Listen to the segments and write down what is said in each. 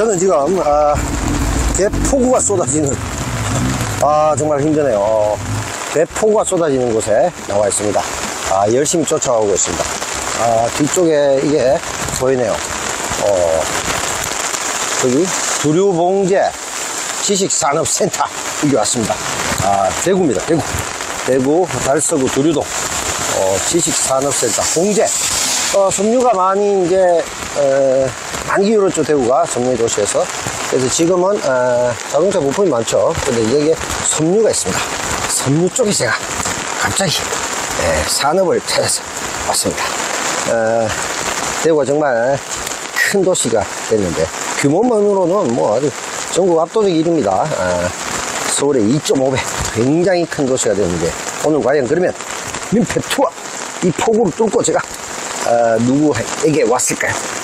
저는 지금 아, 대폭우가 쏟아지는 아 정말 힘드네요. 어, 대폭우가 쏟아지는 곳에 나와 있습니다. 아, 열심히 쫓아가고 있습니다. 아, 뒤쪽에 이게 보이네요. 어, 여기 두류봉제 지식산업센터 여기 왔습니다. 아, 대구입니다. 대구. 대구 달서구 두류동 어, 지식산업센터 봉제. 어, 섬유가 많이 이제 에, 기울었죠 대구가 섬유 도시에서. 그래서 지금은 에, 자동차 부품이 많죠. 근데 여기에 섬유가 있습니다. 섬유 쪽에 제가 갑자기 에, 산업을 찾아서 왔습니다. 에, 대구가 정말 큰 도시가 됐는데 규모만으로는 뭐 아주 전국 압도적 1위입니다. 아, 서울의 2.5배 굉장히 큰 도시가 됐는데 오늘 과연 그러면 민폐 투어 이 폭우를 뚫고 제가 아, 누구에게 왔을까요?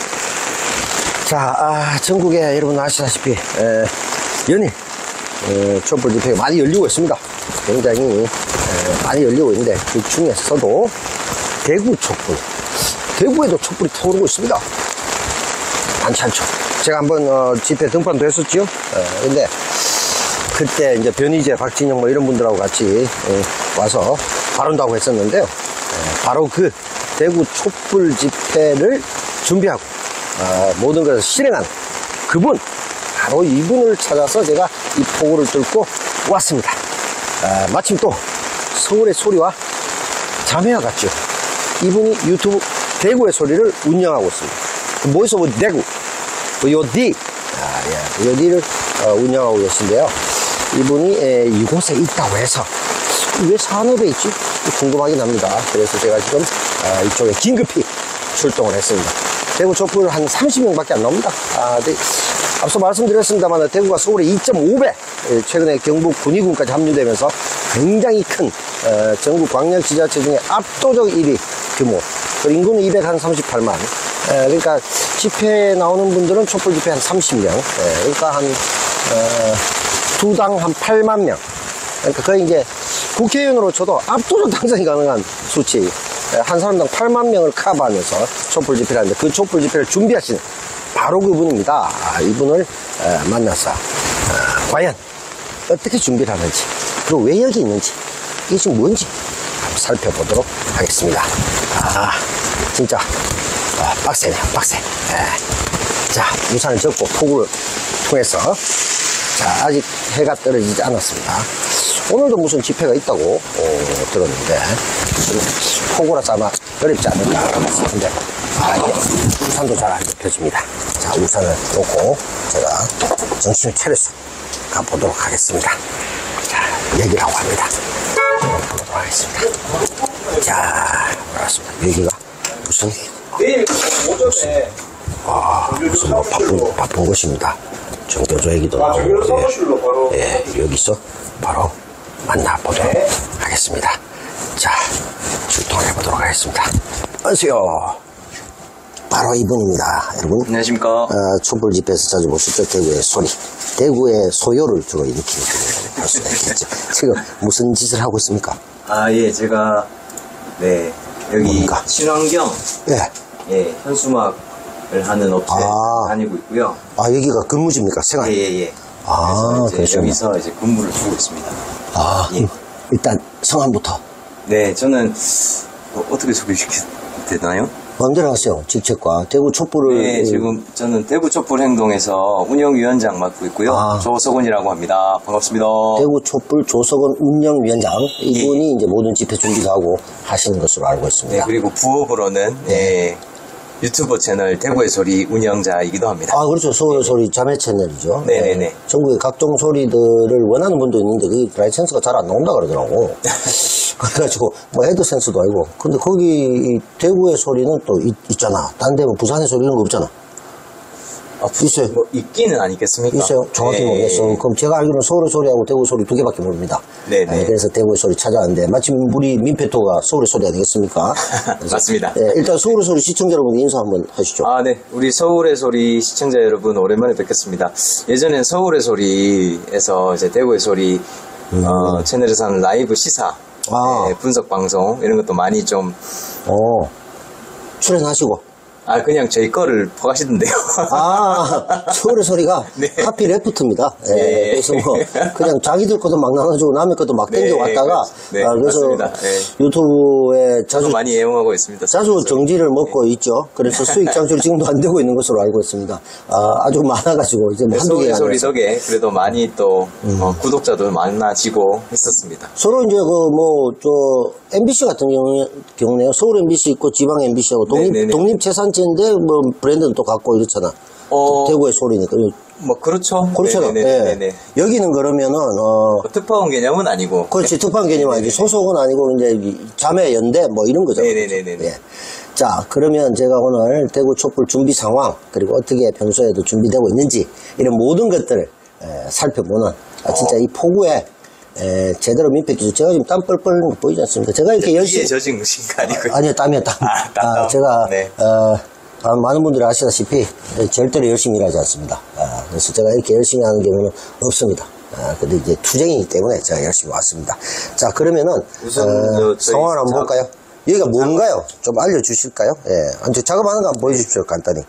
자, 아, 전국에 여러분 아시다시피 에, 연일 에, 촛불 집회가 많이 열리고 있습니다. 굉장히 에, 많이 열리고 있는데 그 중에서도 대구 촛불 대구에도 촛불이 타오르고 있습니다. 않죠. 제가 한번 어, 집회 등판도 했었지요. 어, 근데 그때 이제 변희재, 박진영 뭐 이런 분들하고 같이 어, 와서 하고 했었는데요. 어, 바로 그 대구 촛불 집회를 준비하고 어, 모든 것을 실행한 그분 바로 이분을 찾아서 제가 이 폭우를 뚫고 왔습니다. 아, 마침 또 서울의 소리와 자매와 같죠. 이분이 유튜브 대구의 소리를 운영하고 있습니다. of 대구, VOD, 아, 예, VOD를 어, 운영하고 계신데요. 이분이 에, 이곳에 있다고 해서 왜 산업에 있지? 궁금하긴 합니다. 그래서 제가 지금 아, 이쪽에 긴급히 출동을 했습니다. 대구 촛불 한 30명밖에 안 나옵니다. 아, 네. 앞서 말씀드렸습니다만 대구가 서울의 2.5배 최근에 경북 군위군까지 합류되면서 굉장히 큰 어, 전국 광역 지자체 중에 압도적 1위 규모. 그 인구는 238만. 그러니까 집회에 나오는 분들은 촛불 집회 한 30명. 그러니까 한 어, 두당 한 8만 명. 그러니까 거의 이제 국회의원으로 쳐도 압도적 당선이 가능한 수치 한 사람당 8만 명을 커버하면서 촛불 집회를 하는데 그 촛불 집회를 준비하시는 바로 그분입니다. 아, 이분을 에, 만나서 아, 과연 어떻게 준비를 하는지 그리고 왜 여기 있는지 이게 지금 뭔지 한번 살펴보도록 하겠습니다. 아 진짜 아, 빡세네요 빡세. 에. 자 우산을 접고 폭우를 통해서 자 아직 해가 떨어지지 않았습니다. 오늘도 무슨 집회가 있다고 어, 들었는데 폭우라서 아마 어렵지 않을까 싶은데 아, 이게 우산도 잘안 접혀집니다. 자 우산을 놓고 제가 정신을 차려서 가보도록 하겠습니다. 자 여기라고 합니다. 가보도록 하겠습니다. 자 알았습니다. 여기가 무슨 아 무슨 뭐 바쁜 바쁜 곳입니다. 정교조 얘기도 아, 나오고 사무실로 바로. 예, 여기서 바로 만나보도록 하겠습니다. 자, 출동해 보도록 하겠습니다. 안녕하세요. 바로 이분입니다. 여러분. 안녕하십니까. 어, 촛불 집회에서 자주 보시죠. 대구의 소리. 대구의 소요를 주로 일으키는 할 수가 있겠죠. 지금 무슨 짓을 하고 있습니까? 아, 예, 제가, 네, 여기 뭡니까? 친환경, 예. 예, 현수막을 하는 업체 아. 다니고 있고요. 아, 여기가 근무지입니까? 생활. 예, 예, 예. 아, 그래서 이제 그러시구나. 여기서 이제 근무를 주고 있습니다. 아, 예. 일단 성함부터. 네, 저는, 어, 떻게 소개시켜야 되나요? 마음대로 하세요. 직책과 대구 촛불을. 네, 지금 저는 대구 촛불 행동에서 운영위원장 맡고 있고요. 아. 조석원이라고 합니다. 반갑습니다. 대구 촛불 조석원 운영위원장 이분이 이제 모든 집회 준비도 하고 하시는 것으로 알고 네, 있습니다. 그리고 부업으로는, 예, 유튜브 채널 대구의 소리 운영자이기도 합니다. 아 그렇죠 서울 소리 자매 채널이죠. 네네네. 네. 전국의 각종 소리들을 원하는 분도 있는데 그게 라이센스가 잘 안 나온다 그러더라고. 그래가지고 뭐 헤드센스도 아니고 근데 거기 이 대구의 소리는 또 있, 잖아 딴 데뭐 부산의 소리 이런 거 없잖아. 아, 있어요. 뭐 있기는 아니겠습니까? 있어요? 정확히 예, 모르겠어. 예. 그럼 제가 알기로는 서울의 소리하고 대구 소리 두 개밖에 모릅니다. 네네. 네, 그래서 대구의 소리 찾아왔는데 마침 우리 민폐토가 서울의 소리 아니겠습니까? 맞습니다. 예, 일단 서울의 소리 시청자 여러분 인사 한번 하시죠. 아, 네. 우리 서울의 소리 시청자 여러분 오랜만에 뵙겠습니다. 예전엔 서울의 소리에서 이제 대구의 소리 어, 채널에서 하는 라이브 시사, 아. 네, 분석 방송 이런 것도 많이 좀 어, 출연하시고. 아, 그냥 저희 거를 퍼가시던데요. 아, 서울의 소리가 네. 하필 레프트입니다. 예, 예. 그래서 뭐, 그냥 자기들 것도 막 나눠주고 남의 것도 막 네, 땡겨왔다가, 네, 아, 그래서. 네. 유튜브에 자주, 많이 애용하고 있습니다. 자주 정지를 먹고 있죠. 그래서 수익 창출이 지금도 안 되고 있는 것으로 알고 있습니다. 아, 주 많아가지고, 이제 뭐 한두 개가 소리. 덕에 그래도 많이 또 음. 어, 구독자도 많아지고 했었습니다. 서로 이제 그 뭐, 저, MBC 같은 경우에, 경우에요. 서울 MBC 있고 지방 MBC하고 독립, 네네네. 독립 재산 제인데 뭐 브랜드는 또 갖고 이렇잖아. 어, 대구의 소리니까. 뭐 그렇죠. 그렇잖아. 네네네. 예. 여기는 그러면은, 어, 특파원 개념은 아니고. 그렇지. 특판 개념 아니지. 소속은 아니고, 이제, 이 자매 연대, 뭐 이런 거죠. 네네네네. 예. 자, 그러면 제가 오늘 대구 촛불 준비 상황, 그리고 어떻게 평소에도 준비되고 있는지, 이런 모든 것들을 에, 살펴보는, 아, 진짜 이 폭우에, 에, 제대로 민폐 기술. 제가 지금 땀 뻘뻘 흘리는 거 보이지 않습니까? 제가 이렇게 피에 열심히. 젖은 것인 거 아니고요. 아니요, 땀이요, 땀. 아, 땀, 땀. 제가, 네. 어, 아, 많은 분들이 아시다시피, 절대로 열심히 일하지 않습니다. 아, 그래서 제가 이렇게 열심히 하는 경우는 없습니다. 아, 근데 이제 투쟁이기 때문에 제가 열심히 왔습니다. 자, 그러면은, 우선 어, 상황을 한번 작- 볼까요? 여기가 뭔가요? 좀 알려주실까요? 예. 아니, 저 작업하는 거 한번 보여주십시오, 간단히.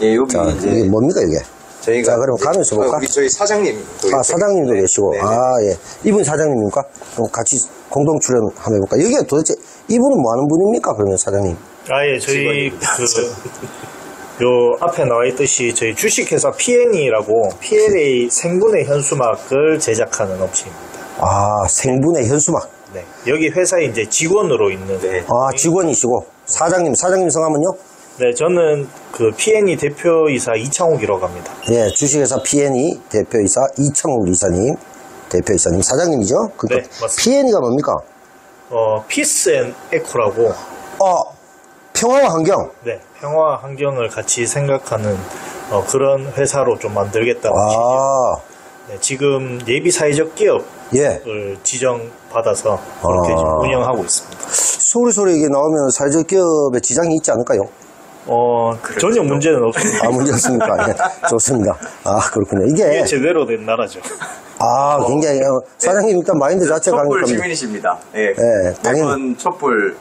예, 여기 자, 이제 이게 뭡니까, 이게? 저희가 자, 그럼 가면서 볼까? 어, 우리 저희 사장님. 아, 사장님도 계시고. 네네. 아, 예. 이분 사장님입니까? 그럼 같이 공동 출연 한번 해볼까? 여기가 도대체, 이분은 뭐 하는 분입니까? 그러면 사장님. 아 예 저희 직원입니다. 그, 요 앞에 나와 있듯이 저희 주식회사 PN이라고 PLA 생분해 현수막을 제작하는 업체입니다. 아, 생분해 현수막. 네. 여기 회사에 이제 직원으로 있는 네. 아, 직원이시고. 사장님, 사장님 성함은요? 네, 저는 그 PNE 대표이사 이창욱이라고 합니다. 예, 주식회사 PNE 대표이사 이창욱 이사님, 대표이사님, 사장님이죠? 네, 맞습니다. PNE가 뭡니까? 어, Peace and Eco라고 어, 평화와 환경. 네, 평화 환경을 같이 생각하는 어, 그런 회사로 좀 만들겠다는 아, 네, 지금 예비 사회적 기업을 예. 지정받아서 그렇게 아. 운영하고 있습니다. 소리 소리 이게 나오면 사회적 기업에 지장이 있지 않을까요? 어, 전혀 문제는 없습니다. 아, 문제 없습니까? 예, 좋습니다. 아, 그렇군요. 이게, 이게 제대로 된 나라죠. 아, 굉장히, 어, 사장님 일단 마인드 자체가 촛불. 시민이십니다. 예. 예, 당연히. 매번 촛불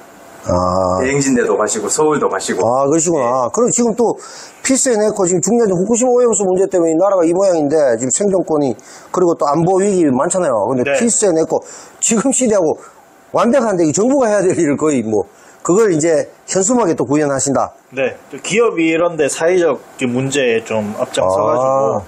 아, 대행진대도 가시고 서울도 가시고. 아, 그러시구나. 그럼 지금 또 피스앤에코 지금 중요한 후쿠시마 오염수 문제 때문에 이 나라가 이 모양인데 지금 생존권이 그리고 또 안보 위기 많잖아요. 근데 네. 피스앤에코 지금 시대하고 완벽한데 이 정부가 해야 될 일을 거의 뭐 그걸 이제 현수막에 또 구현하신다. 네. 또 기업이 이런데 사회적 문제에 좀 앞장서가지고, 아.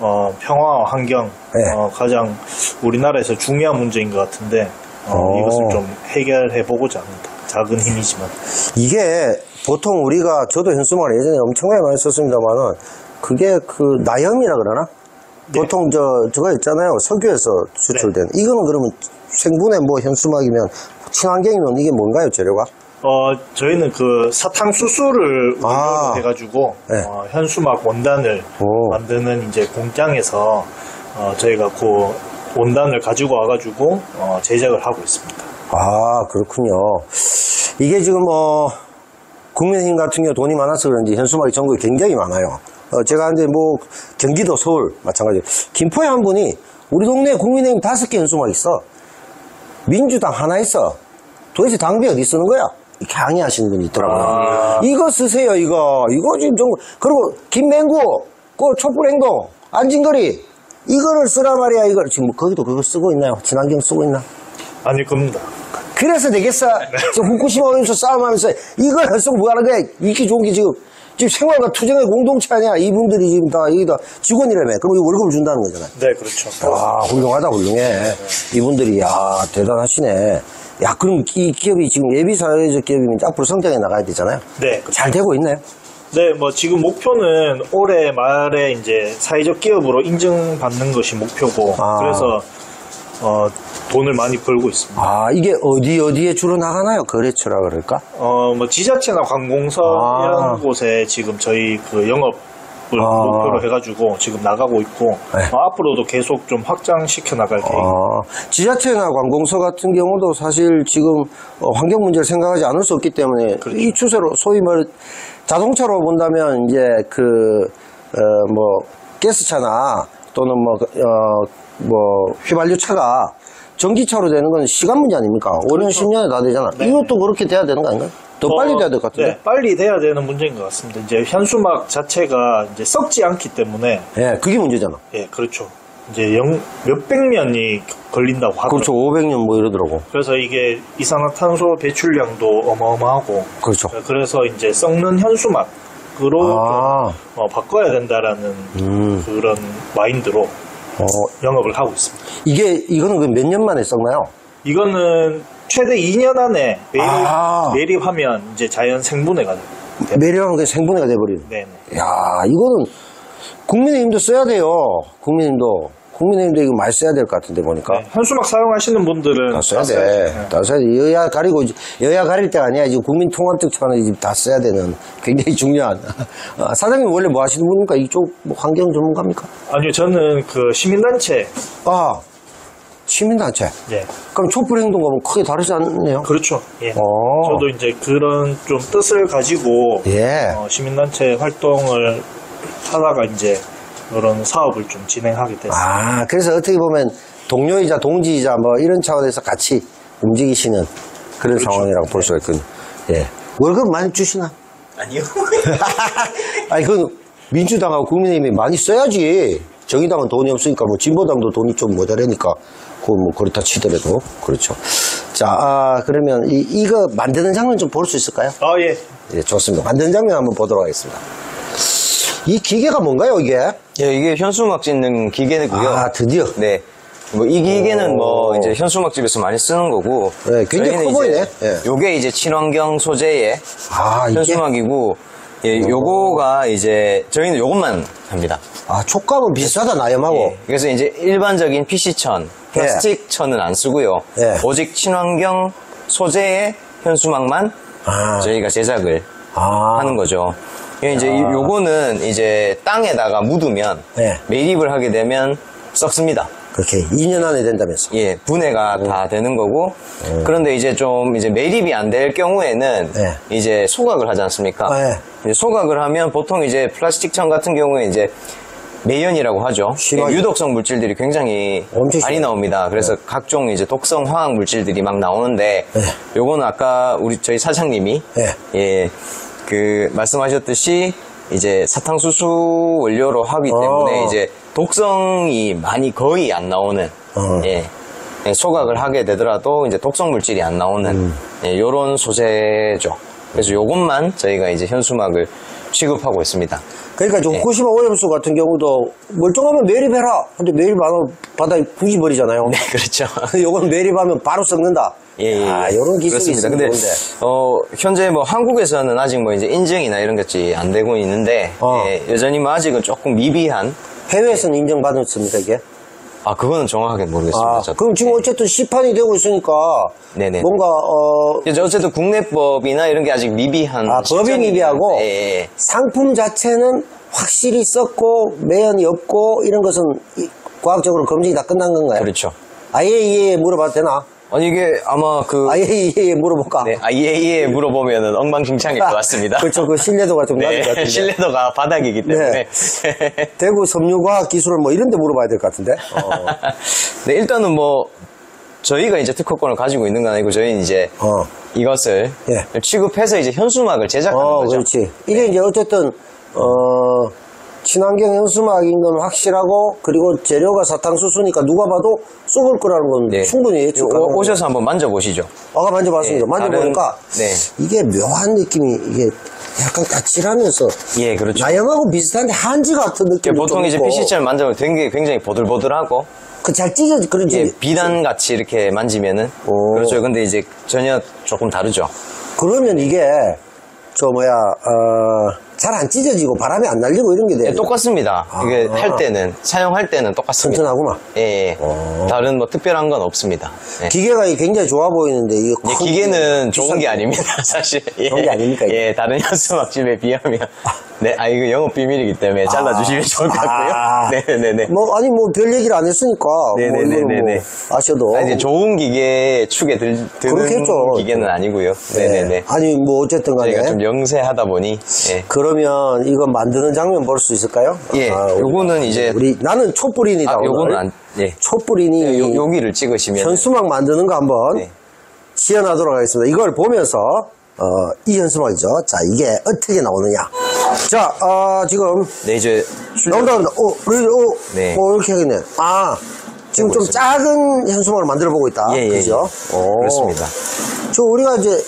어, 평화와 환경, 네. 어, 가장 우리나라에서 중요한 문제인 것 같은데, 어, 어. 이것을 좀 해결해 보고자 합니다. 작은 힘이지만. 이게 보통 우리가 저도 현수막을 예전에 엄청나게 많이 썼습니다만은 그게 그 나염이라 그러나? 네. 보통 저 저거 있잖아요 석유에서 수출된 이거는 그러면 생분해 뭐 현수막이면 친환경이면 이게 뭔가요 재료가? 어, 저희는 그 사탕수수를 원료로 아. 해가지고, 네. 어, 현수막 원단을 오. 만드는 이제 공장에서, 어, 저희가 그 원단을 가지고 와가지고, 어, 제작을 하고 있습니다. 아, 그렇군요. 이게 지금 뭐, 국민의힘 같은 경우 돈이 많아서 그런지 현수막이 전국에 굉장히 많아요. 어, 제가 근데 뭐, 경기도, 서울, 마찬가지. 김포에 한 분이 우리 동네에 국민의힘 다섯 개 현수막 있어. 민주당 하나 있어. 도대체 당비 어디 쓰는 거야? 이렇게 항의하시는 분이 있더라고요. 아. 이거 쓰세요, 이거. 이거 지금 정 그리고 김맹구, 그 촛불행동, 안진거리, 이거를 쓰라 말이야, 이걸. 지금 뭐 거기도 그거 쓰고 있나요? 친환경 쓰고 있나? 아닐 겁니다. 그래서 되겠어. 지금 후쿠시마 오염수 싸움하면서 이걸 할 쓰고 뭐 하는 거야? 이렇게 좋은 게 지금, 지금 생활과 투쟁의 공동체 아니야? 이분들이 지금 다, 여기다 직원이라며. 그럼 이 월급을 준다는 거잖아. 네, 그렇죠. 와, 훌륭하다, 훌륭해. 이분들이, 야, 대단하시네. 야, 그럼 이 기업이 지금 예비 사회적 기업이면 이제 앞으로 성장해 나가야 되잖아요. 네, 잘 되고 있나요? 네, 뭐 지금 목표는 올해 말에 이제 사회적 기업으로 인증받는 것이 목표고 아. 그래서 어, 돈을 많이 벌고 있습니다. 아, 이게 어디 어디에 주로 나가나요? 거래처라 그럴까? 어, 뭐 지자체나 관공서 아. 이런 곳에 지금 저희 그 영업을 아. 목표로 해가지고 지금 나가고 있고 네. 어, 앞으로도 계속 좀 확장시켜 나갈 계획입니다. 아, 지자체나 관공서 같은 경우도 사실 지금 어, 환경 문제를 생각하지 않을 수 없기 때문에 그렇죠. 이 추세로 소위 말 자동차로 본다면 이제 그, 어, 뭐, 가스차나 또는 뭐, 어, 뭐, 휘발유 차가 전기차로 되는 건 시간 문제 아닙니까? 5년, 10년에 다 되잖아. 네. 이것도 그렇게 돼야 되는 거 아닌가요? 더 어, 빨리 돼야 될 것 같은데. 네, 빨리 돼야 되는 문제인 것 같습니다. 이제 현수막 자체가 이제 썩지 않기 때문에 예, 그게 문제잖아. 예, 그렇죠. 이제 영, 몇백 년이 걸린다고 하더라고요. 그렇죠. 500년 뭐 이러더라고. 그래서 이게 이산화탄소 배출량도 어마어마하고 그렇죠. 그래서 이제 썩는 현수막으로 아. 좀, 어, 바꿔야 된다라는 음. 그런 마인드로 어, 영업을 하고 있습니다. 이게, 이거는 그몇년 만에 썩나요? 이거는 최대 2년 안에 매립, 아. 매립하면 이제 자연 생분해가 돼요. 매력은 그냥 생분해가 돼버리는. 네네. 야 이거는 국민의힘도 써야 돼요. 국민의힘도. 국민의힘도 이거 많이 써야 될 것 같은데 보니까. 네, 현수막 사용하시는 분들은 다 써야 다 돼. 네. 다 써야 돼. 여야 가리고, 여야 가릴 때가 아니야. 이제 국민통합특차는 이제 다 써야 되는 굉장히 중요한. 아, 사장님 원래 뭐 하시는 분입니까? 이쪽 뭐 환경 전문가입니까? 아니요, 저는 그 시민단체, 아, 시민단체. 예, 그럼 촛불 행동과는 크게 다르지 않네요. 그렇죠. 예. 어. 저도 이제 그런 좀 뜻을 가지고 예. 어, 시민단체 활동을 하다가 이제 이런 사업을 좀 진행하게 됐어요. 아, 그래서 어떻게 보면 동료이자 동지이자 뭐 이런 차원에서 같이 움직이시는 그런 그렇죠. 상황이라고 볼 수가 있군요. 예. 월급 많이 주시나? 아니요. 아니, 그 민주당하고 국민의힘이 많이 써야지. 정의당은 돈이 없으니까 뭐 진보당도 돈이 좀 모자라니까 그거 뭐 그렇다 치더라도 그렇죠. 자, 아, 그러면 이, 이거 만드는 장면 좀 볼 수 있을까요? 아, 예. 예, 좋습니다. 만드는 장면 한번 보도록 하겠습니다. 이 기계가 뭔가요, 이게? 예, 이게 현수막 짓는 기계고요. 아, 드디어. 네. 뭐 이 기계는 뭐 오. 이제 현수막 집에서 많이 쓰는 거고. 네, 굉장히 커 보이네. 예. 요게 이제 친환경 소재의 아? 현수막이고, 예, 요거가 이제 저희는 요것만 합니다. 아, 촉감은 비슷하다, 나염하고. 예, 그래서 이제 일반적인 PC천, 플라스틱 천은 안 쓰고요. 예. 오직 친환경 소재의 현수막만 아. 저희가 제작을 아. 하는 거죠. 이제 이- 요거는 이제 땅에다가 묻으면 네. 매립을 하게 되면 썩습니다. 그렇게 2년 안에 된다면서. 예, 분해가 다 되는 거고. 그런데 이제 좀 이제 매립이 안 될 경우에는 네. 이제 소각을 하지 않습니까? 네. 이제 소각을 하면 보통 이제 플라스틱 천 같은 경우에 이제 매연이라고 하죠. 심하게. 예, 유독성 물질들이 굉장히 엄청 많이. 나옵니다. 그래서 각종 이제 독성 화학 물질들이 막 나오는데 네. 요거는 아까 우리 저희 사장님이 네. 예, 그 말씀하셨듯이 이제 사탕수수 원료로 하기 때문에 어. 이제 독성이 많이 거의 안 나오는 어. 예. 예, 소각을 하게 되더라도 이제 독성 물질이 안 나오는 음. 예, 요런 소재죠. 그래서 요것만 저희가 이제 현수막을 취급하고 있습니다. 그러니까 좀 네. 후쿠시마 오염수 같은 경우도 멀쩡하면 매립해라. 근데 매립 안 하면 바다에 부지 버리잖아요. 네, 그렇죠. 요건 매립하면 바로 썩는다. 예, 예, 아, 예. 요런 기술이. 있으면 근데 좋은데. 어, 현재 뭐 한국에서는 아직 뭐 이제 인증이나 이런 것이 안 되고 있는데 어. 예, 여전히 뭐 아직은 조금 미비한 해외에서는 인정받았습니까, 이게? 아 그거는 정확하게 모르겠습니다. 아, 저도. 그럼 지금 어쨌든 시판이 되고 있으니까 네네. 뭔가 어, 이제 어쨌든 국내법이나 이런 게 아직 미비한 아, 법이 미비하고? 예, 예. 상품 자체는 확실히 썼고 매연이 없고 이런 것은 이- 과학적으로 검증이 다 끝난 건가요? 그렇죠. IAEA에 물어봐도 되나? 아니 이게 아마 그 IAEA에 물어볼까? 네, IAEA에 물어보면은 엉망진창일 것 같습니다. 그렇죠. 그 신뢰도가 좀것 네, 같은데. 신뢰도가 바닥이기 때문에. 네. 대구 섬유과학기술 뭐 이런 데 물어봐야 될 것 같은데. 어. 네, 일단은 뭐 저희가 이제 특허권을 가지고 있는 건 아니고 저희는 이제 어. 이것을 예. 취급해서 이제 현수막을 제작하는 어, 거죠. 그렇지. 이게 이제 어쨌든, 어, 친환경 현수막인 건 확실하고, 그리고 재료가 사탕수수니까 누가 봐도 썩을 거라는 건 네. 충분히 예측 가능. 오- 오셔서 한번 만져보시죠. 아까 만져봤습니다. 네, 만져보니까, 다른- 네. 이게 묘한 느낌이, 이게 약간 까칠하면서, 예, 그렇죠. 나염하고 비슷한데 한지 같은 느낌이 보통 좀 이제 있고. PC처럼 만져보면 굉장히, 굉장히 보들보들하고 그잘 찢어지, 그런지. 예, 비단 같이 이렇게 만지면은 오. 그렇죠. 근데 이제 전혀 조금 다르죠. 그러면 이게, 저 뭐야, 어, 잘 안 찢어지고 바람에 안 날리고 이런 게 돼요. 예, 똑같습니다. 이게 아. 할 때는 사용할 때는 똑같습니다. 튼튼하구만. 예, 예. 어. 다른 뭐 특별한 건 없습니다. 예. 기계가 굉장히 좋아 보이는데, 이게 예, 기계는 좋은 게 거. 아닙니다, 사실. 예. 좋은 게 아닙니까, 이게? 예, 다른 현수막집에 비하면. 네, 아, 이거 영업 비밀이기 때문에 잘라주시면 좋을 것 같고요. 아. 네네네. 뭐 아니 뭐 별 얘기를 안 했으니까 뭐 네네네네네. 이거는 뭐 아셔도 아, 이제 좋은 기계 축에 들, 드는 그렇겠죠. 기계는 아니고요. 네. 네네네. 아니 뭐 어쨌든 간에 저희가 좀 영세하다 보니. 예. 그러면 이거 만드는 장면 볼 수 있을까요? 예, 아, 요거는 이제 우리 나는 촛불인이다 아. 요거는 안, 예. 촛불인이 요, 여기를 찍으시면. 현수막 만드는 거 한번 네. 지어놔도록 하겠습니다. 이걸 보면서 어, 이 현수막이죠. 자, 이게 어떻게 나오느냐. 자, 어, 지금, 네, 이제 나온다, 나온다. 어, 그래, 어, 네. 어, 이렇게 하겠네. 아, 지금 좀 작은 현수막을 만들어 보고 있다. 예, 예, 그죠? 예. 오. 그렇습니다. 저 우리가 이제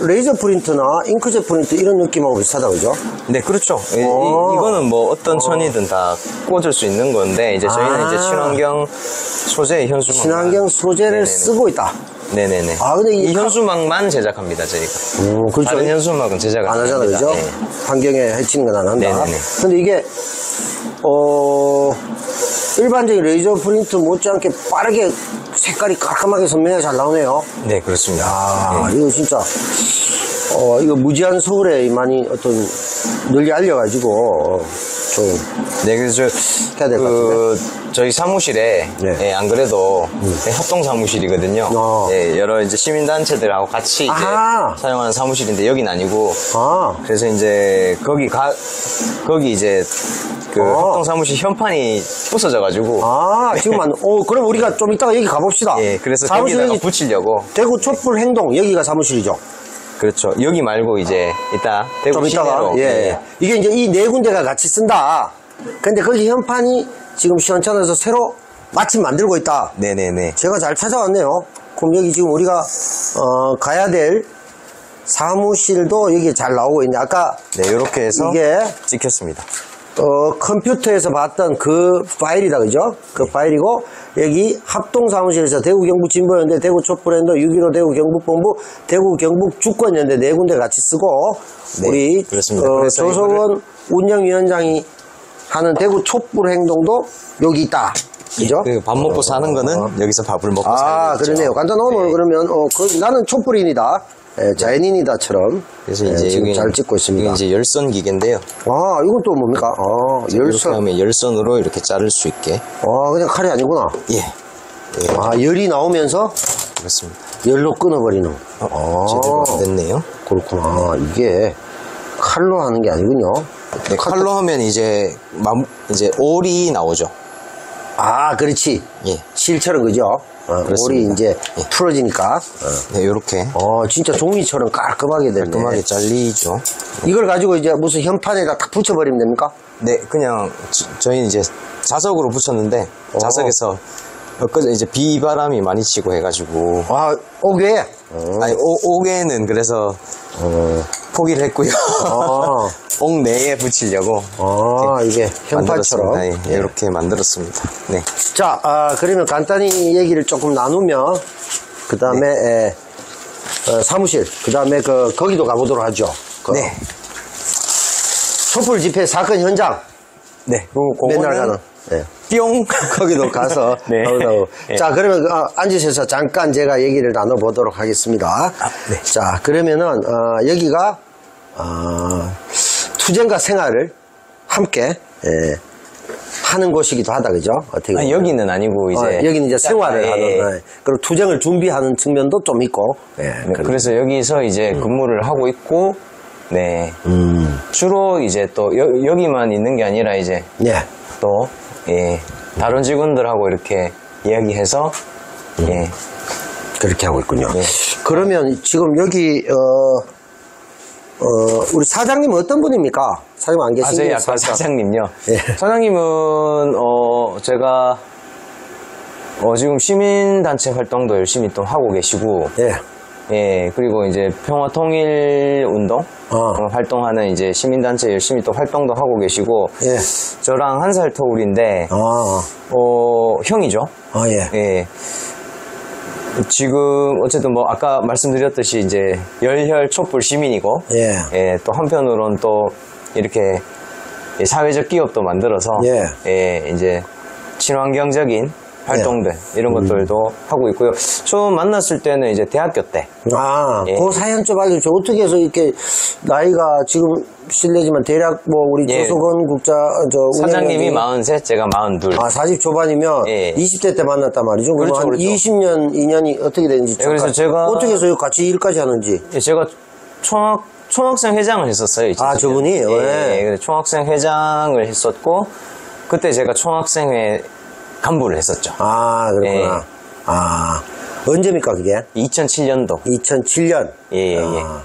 레이저 프린트나 잉크젯 프린트 이런 느낌하고 비슷하다, 그죠? 네, 그렇죠. 이, 어. 거는 뭐 어떤 천이든 다 뽑을 수 있는 건데 이제 저희는 아. 이제 친환경 소재 현수막 친환경 소재를 네네네. 쓰고 있다. 네네네. 아, 근데 이이 카- 현수막만 제작합니다 저희가. 음, 그렇죠. 다른 현수막은 제작을 안 하잖아, 합니다. 그죠? 네. 환경에 해치는 건 안 한다. 네네네. 근데 이게, 어, 일반적인 레이저 프린트 못지않게 빠르게 색깔이 깔끔하게 선명하게 잘 나오네요. 네, 그렇습니다. 아, 네. 이거 진짜, 어, 이거 무지한 서울에 많이 어떤, 널리 알려가지고, 어, 좀, 네, 그래서 될것 그 저희 사무실에 네. 예, 안 그래도 네, 합동 사무실이거든요. 어. 예, 여러 이제 시민단체들하고 같이 이제 아하. 사용하는 사무실인데 여긴 아니고 아, 그래서 이제 거기 가 거기 이제 그 어. 합동 사무실 현판이 부서져가지고 아, 지금 안, 어, 그럼 우리가 좀 이따가 여기 가봅시다. 예, 그래서 사무실 여기 붙이려고 대구 촛불 행동, 여기가 사무실이죠. 그렇죠. 여기 말고 이제 이따 대구 좀 이따가 시내로 예, 예. 이게 이제 이 네 군데가 같이 쓴다. 근데 거기 현판이 지금 시원찮아서 새로 마침 만들고 있다. 네네네. 제가 잘 찾아왔네요. 그럼 여기 지금 우리가 어, 가야 될 사무실도 여기 잘 나오고 있네. 아까 네, 이렇게 해서 이게 찍혔습니다. 어, 컴퓨터에서 봤던 그 파일이다, 그죠? 그 파일이고, 여기 합동사무실에서 대구 경북 진보연대, 대구 촛불연대, 6.15 대구 경북본부, 대구 경북 주권연대 네 군데 같이 쓰고, 네, 우리 그렇습니다. 어, 조성원 운영위원장이 하는 대구 촛불 행동도 여기 있다. 그죠? 그 밥 먹고 사는 거는 여기서 밥을 먹고 아, 살고 있죠. 그러네요. 간단한 오늘 네. 그러면, 어, 그, 나는 촛불인이다. 예, 자연인이다처럼. 그래서 예, 이제 지금 여기 잘 찍고 있습니다. 이게 이제 열선 기계인데요. 아, 이건 또 뭡니까? 아, 이렇게 열선. 하면 열선으로 이렇게 자를 수 있게. 아, 그냥 칼이 아니구나. 예. 예, 아, 열이 나오면서 그렇습니다. 열로 끊어버리는. 어, 제대로 안 됐네요. 그렇구나. 이게 칼로 하는 게 아니군요. 네, 칼로 하면 이제 맘 이제 올이 나오죠. 아, 그렇지. 예. 실처럼 그죠? 어, 그렇습니다. 올이 이제 예. 풀어지니까. 네, 이렇게 어, 진짜 종이처럼 깔끔하게 됐네. 깔끔하게 잘리죠. 이걸 가지고 이제 무슨 현판에다 딱 붙여버리면 됩니까? 네, 그냥 저, 희는 이제 자석으로 붙였는데 어. 자석에서 엊그제 이제 비바람이 많이 치고 해가지고 아, 오게. 아니 오, 옥에는 그래서 포기를 했고요. 어. 옥 내에 붙이려고 아, 이게 현판처럼. 만들었습니다. 예, 이렇게 만들었습니다. 네. 자, 아, 그러면 간단히 얘기를 조금 나누면, 그 다음에, 사무실, 그 다음에 그, 거기도 가보도록 하죠. 그 네. 촛불 집회 사건 현장. 네. 그 맨날 그거는 가는. 예. 뿅 거기도 가서. 네. 네. 자, 그러면 그, 아, 앉으셔서 잠깐 제가 얘기를 나눠보도록 하겠습니다. 네. 자, 그러면은, 어, 여기가, 어, 투쟁과 생활을 함께, 예, 하는 곳이기도 하다, 그죠? 어떻게 아니. 여기는 아니고 이제 어, 여기는 이제 생활을 예, 하는, 예. 예. 그리고 투쟁을 준비하는 측면도 좀 있고, 예. 네, 그래서 여기서 이제 근무를 하고 있고 네 음, 주로 이제 또 여, 기만 있는 게 아니라 이제 예. 또 예, 다른 직원들하고 이렇게 이야기해서 예, 그렇게 하고 있군요. 예. 그러면 지금 여기, 어, 어, 우리 사장님은 어떤 분입니까? 사장님 안 아, 계신가요? 저희 아까 사장님요. 예. 사장님은 어 제가 어 지금 시민단체 활동도 열심히 또 하고 계시고 예. 예 그리고 이제 평화 통일 운동 어. 어, 활동하는 이제 시민단체 열심히 또 활동도 하고 계시고 예. 저랑 한 살 터울인데 아, 어 형이죠. 아, 예. 예. 지금 어쨌든 뭐 아까 말씀드렸듯이 이제 열혈 촛불 시민이고 예. 예, 또 한편으론 또 이렇게 예, 사회적 기업도 만들어서 예. 예, 이제 친환경적인 활동들 예. 이런 음. 것들도 하고 있고요. 처음 만났을 때는 이제 대학교 때 아, 예. 그 사연 좀 알려주세요. 어떻게 해서 이렇게 나이가 지금 실례지만 대략 뭐 우리 예. 조석원 국자, 저, 사장님이 운영위원장이 43, 제가 42. 아, 40 초반이면 예. 20대 때 만났단 말이죠. 그렇죠, 한 그렇죠. 20년, 2년이 어떻게 되는지. 예, 그래서 제가- 어떻게 해서 같이 일까지 하는지. 예, 제가 총학 총학생 회장을 했었어요. 아, 저분이? 예, 네. 예, 그래서 총학생 회장을 했었고 그때 제가 총학생회 간부를 했었죠. 아, 그렇구나. 예. 아, 언제입니까, 그게? 2007년도. 2007년. 예, 예, 예. 아,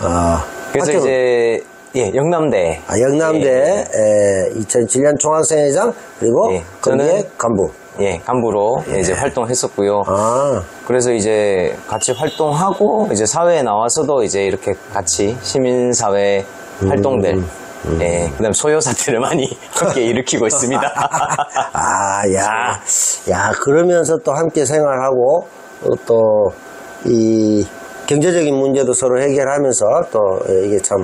아, 그래서 학교- 이제 예 영남대 아, 영남대 에, 2007년 총학생회장 그리고 예, 저는- 간부. 예 간부로 이제 활동했었고요. 아, 그래서 이제 같이 활동하고 이제 사회에 나와서도 이제 이렇게 같이 시민사회 활동들 예 그다음 소요 사태를 많이 함께 일으키고 있습니다. 아, 야, 야, 그러면서 또 함께 생활하고 또 이 경제적인 문제도 서로 해결하면서 또 이게 참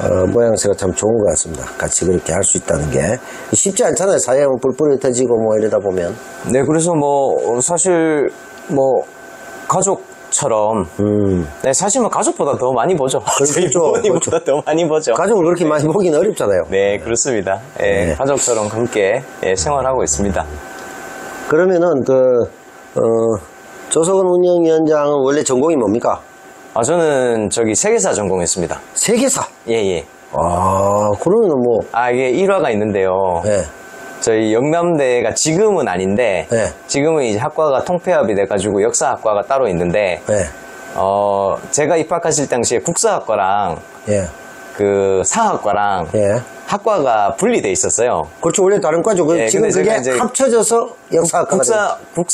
어, 모양새가 참 좋은 것 같습니다. 같이 그렇게 할 수 있다는 게 쉽지 않잖아요. 사회에 뭐 뿔뿔이 터지고 뭐 이러다 보면. 네 그래서 뭐 사실 뭐 가족 처럼 음, 네 사실 뭐 가족보다 더 많이 보죠. 저희 그렇죠. 부모님보다 더 많이 보죠. 가족을 그렇게 많이 보기는 어렵잖아요. 네 그렇습니다. 예, 네. 가족처럼 함께 예, 생활하고 있습니다. 그러면은 그 어, 조석은 운영위원장은 원래 전공이 뭡니까? 아 저는 저기 세계사 전공했습니다. 세계사. 예 예. 아, 그러면은 뭐, 아 이게 일화가 있는데요. 예, 저희 영남대가 지금은 아닌데 네. 지금은 이제 학과가 통폐합이 돼가지고 역사학과가 따로 있는데 예, 어 제가 입학했을 당시에 국사학과랑 예, 그 사학과랑 예. 학과가 분리돼 있었어요. 그렇죠. 원래 다른 과죠. 그 예, 지금 근데 제가 그게 이제 합쳐져서 역사학과가 국사 국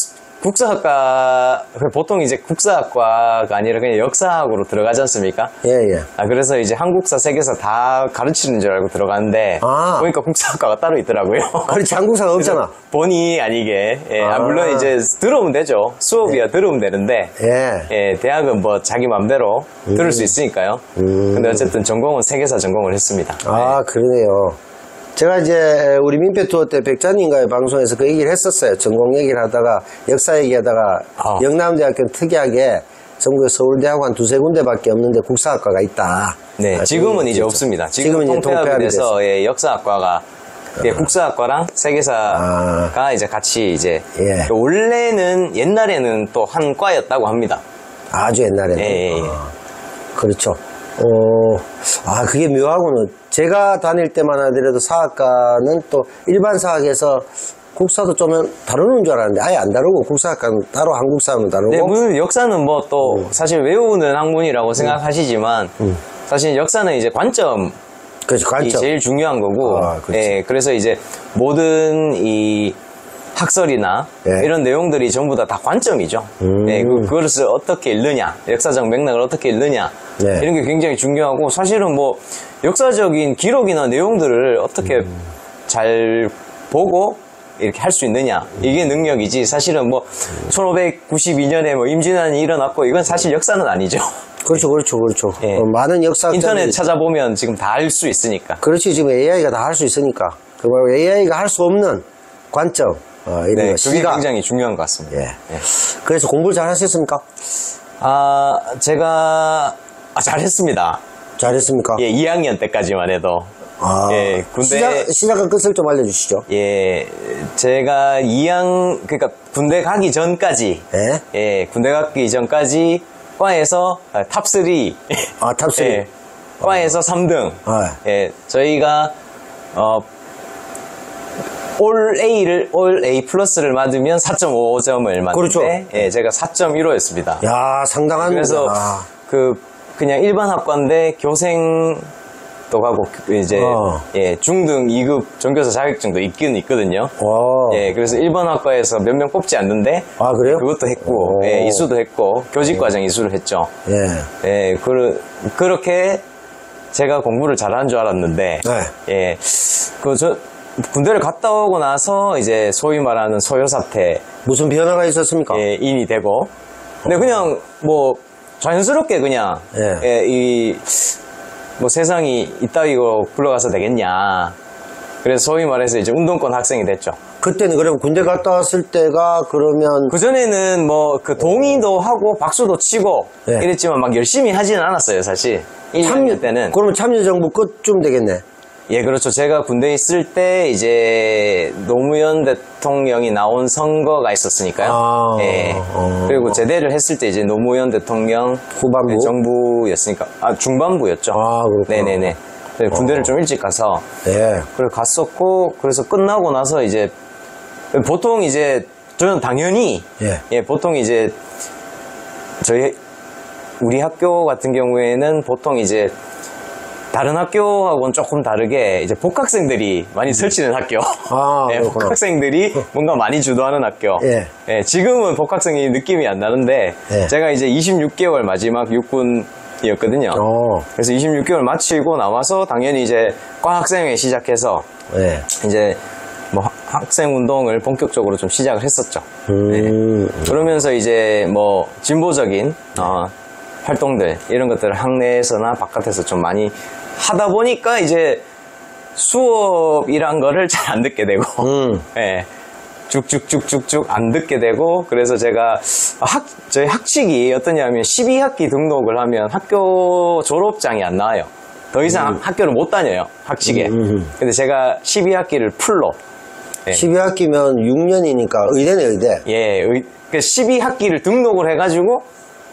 국사학과 보통 이제 국사학과가 아니라 그냥 역사학으로 들어가지 않습니까? 예, 예. 아 그래서 이제 한국사 세계사 다 가르치는 줄 알고 들어갔는데 아. 보니까 국사학과가 따로 있더라고요. 그렇지, 한국사가 없잖아. 본의 아니게 예, 아, 아. 물론 이제 들어오면 되죠 수업이야 들어오면 되는데 예. 예, 대학은 뭐 자기 맘대로 들을 수 있으니까요 음. 근데 어쨌든 전공은 세계사 전공을 했습니다 아, 그러네요. 제가 이제 우리 민폐 투어 때 백자님과의 방송에서 그 얘기를 했었어요. 전공 얘기를 하다가 역사 얘기하다가 아. 영남대학교는 특이하게 전국에 서울대하고 한 두세 군데밖에 없는데 국사학과가 있다. 네, 아, 지금은 그게 이제. 없습니다 지금 지금은 통폐합이 통폐합이 돼서 예, 역사학과가 예, 국사학과랑 세계사가 이제 같이 이제 예. 원래는 옛날에는 또 한 과였다고 합니다 아주 옛날에는. 예, 예, 예. 아, 그렇죠. 어, 아, 그게 묘하고는 제가 다닐 때만 하더라도 사학과는 또 일반 사학에서 국사도 좀 다루는 줄 알았는데 아예 안 다루고 국사학과는 따로 한국사는 다루고 네, 무슨 역사는 뭐또 음. 사실 외우는 학문이라고 생각하시지만 사실 역사는 이제 관점 그렇죠. 이 관점. 제일 중요한 거고, 아, 그렇지. 예, 그래서 이제 모든 이 학설이나 예. 이런 내용들이 전부 다, 다 관점이죠. 음. 예, 그, 그것을 어떻게 읽느냐, 역사적 맥락을 어떻게 읽느냐, 네. 이런 게 굉장히 중요하고, 사실은 뭐, 역사적인 기록이나 내용들을 어떻게 음. 잘 보고, 이렇게 할 수 있느냐. 이게 능력이지. 사실은 뭐, 1592년에 뭐, 임진환이 일어났고, 이건 사실 역사는 아니죠. 그렇죠, 그렇죠, 그렇죠. 예. 어, 많은 역사학자들이 인터넷 찾아보면 지금 다 알 수 있으니까. 그렇지 지금 AI가 다 할 수 있으니까 그 말고 AI가 할 수 없는 관점 어, 이런 네, 거 그게 시각. 굉장히 중요한 것 같습니다. 예. 예. 그래서 공부를 잘 하셨습니까? 아, 제가 아, 잘했습니다. 잘했습니까? 예, 2학년 때까지만 해도. 아, 예, 군대 시작 시작과 끝을 좀 알려주시죠. 예, 제가 2학 그러니까 군대 가기 전까지 예. 예, 군대 가기 전까지 과에서 top 3 아 top 3. 예, 과에서 3등. 아. 예, 저희가 어, 올 A를 올 A 플러스를 맞으면 4.5점을 맞는데 그렇죠. 예, 제가 4.15였습니다. 야 상당한 그래서 아, 그 그냥 일반 학과인데 교생 도 가고 그 이제 어. 예, 중등 2급 전교사 자격증도 있긴 있거든요. 와. 예, 그래서 일반 학과에서 몇 명 뽑지 않는데 아 그래요? 그것도 했고 오. 예, 이수도 했고 교직 과정 이수를 했죠. 예. 예, 그, 그렇게 제가 공부를 잘하는 줄 알았는데, 네. 예, 그, 저, 군대를 갔다 오고 나서 이제 소위 말하는 소요 사태, 무슨 변화가 있었습니까? 예, 인이 되고, 근데 그냥 뭐, 자연스럽게 그냥, 예. 예, 이, 뭐 세상이 이따위고 굴러가서 되겠냐. 그래서 소위 말해서 이제 운동권 학생이 됐죠. 그때는 그럼 군대 갔다 왔을 때가 그러면 그전에는 뭐 그 동의도 하고 박수도 치고 예. 이랬지만 막 열심히 하지는 않았어요, 사실. 1학년 때는. 그러면 참여정부 끝쯤 되겠네. 예, 그렇죠. 제가 군대에 있을 때 이제 노무현 대통령이 나온 선거가 있었으니까요. 아, 예. 어. 그리고 제대를 했을 때 이제 노무현 대통령 후반부? 네, 정부였으니까 아 중반부였죠. 아, 그렇구나. 네네네. 네, 군대를 좀 일찍 가서 예. 그래 갔었고 그래서 끝나고 나서 이제 보통 이제 저는 당연히 예. 예, 보통 이제 저희 우리 학교 같은 경우에는 보통 이제 다른 학교하고는 조금 다르게 이제 복학생들이 많이 설치는 학교. 아, 예, 그렇구나. 복학생들이 뭔가 많이 주도하는 학교. 예. 예, 지금은 복학생이 느낌이 안 나는데 예. 제가 이제 26개월 마지막 육군 이었거든요. 어. 그래서 26개월 마치고 나와서 당연히 이제 과학생회 시작해서 예. 이제 뭐 학- 학생 운동을 본격적으로 좀 시작을 했었죠. 음, 그러면서 이제 뭐 진보적인 어, 활동들 이런 것들을 학내에서나 바깥에서 좀 많이 하다 보니까 이제 수업이란 거를 잘 안 듣게 되고 음. 예. 쭉쭉쭉쭉쭉 안 듣게 되고 그래서 제가 학 저희 학칙이 어떠냐면 12학기 등록을 하면 학교 졸업장이 안 나와요. 더 이상 학교를 못 다녀요. 학칙에. 음. 근데 제가 12학기를 풀로 예. 12학기면 6년이니까 의대네, 의대. 예, 의, 그 12학기를 등록을 해가지고,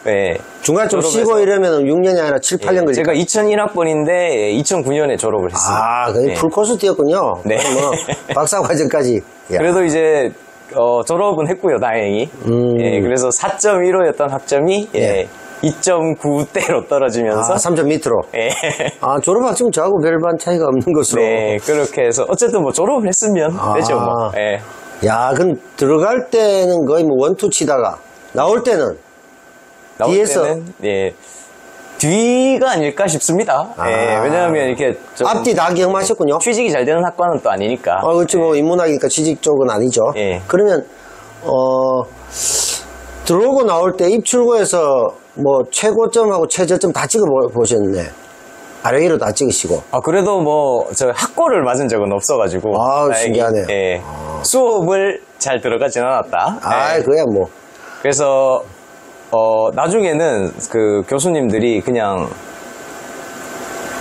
예. 중간에 좀 졸업해서- 쉬고 이러면 6년이 아니라 7, 8년 예, 걸리 제가 2001학번인데 2009년에 졸업을 했습니다. 아, 그게 예. 풀코스 뛰었군요. 네. 뭐, 박사 과정까지. 야. 그래도 이제 어, 졸업은 했고요, 다행히. 음. 예, 그래서 4.15였던 학점이 예, 예. 2.9대로 떨어지면서 아, 3점 밑으로. 예. 아, 졸업학점 저하고 별반 차이가 없는 것으로. 네, 그렇게 해서 어쨌든 뭐 졸업을 했으면 아. 되죠, 뭐. 예. 야, 그럼 들어갈 때는 거의 뭐 원투 치다가 나올 때는 나올 뒤에서? 때는, 예. 뒤가 아닐까 싶습니다. 아. 예, 왜냐하면 이렇게 좀 앞뒤 다 기억하셨군요. 취직이 잘 되는 학과는 또 아니니까. 아, 그렇지, 뭐, 인문학이니까 취직 쪽은 아니죠. 예. 그러면, 어, 들어오고 나올 때 입출고에서 뭐, 최고점하고 최저점 다 찍어 보- 보셨네. 아래 위로 다 찍으시고. 아, 그래도 뭐, 저 학고를 맞은 적은 없어가지고. 아우, 다행히, 신기하네요. 예. 수업을 잘 들어가진 않았다. 아, 예. 그야 뭐. 그래서, 어, 나중에는 그 교수님들이 그냥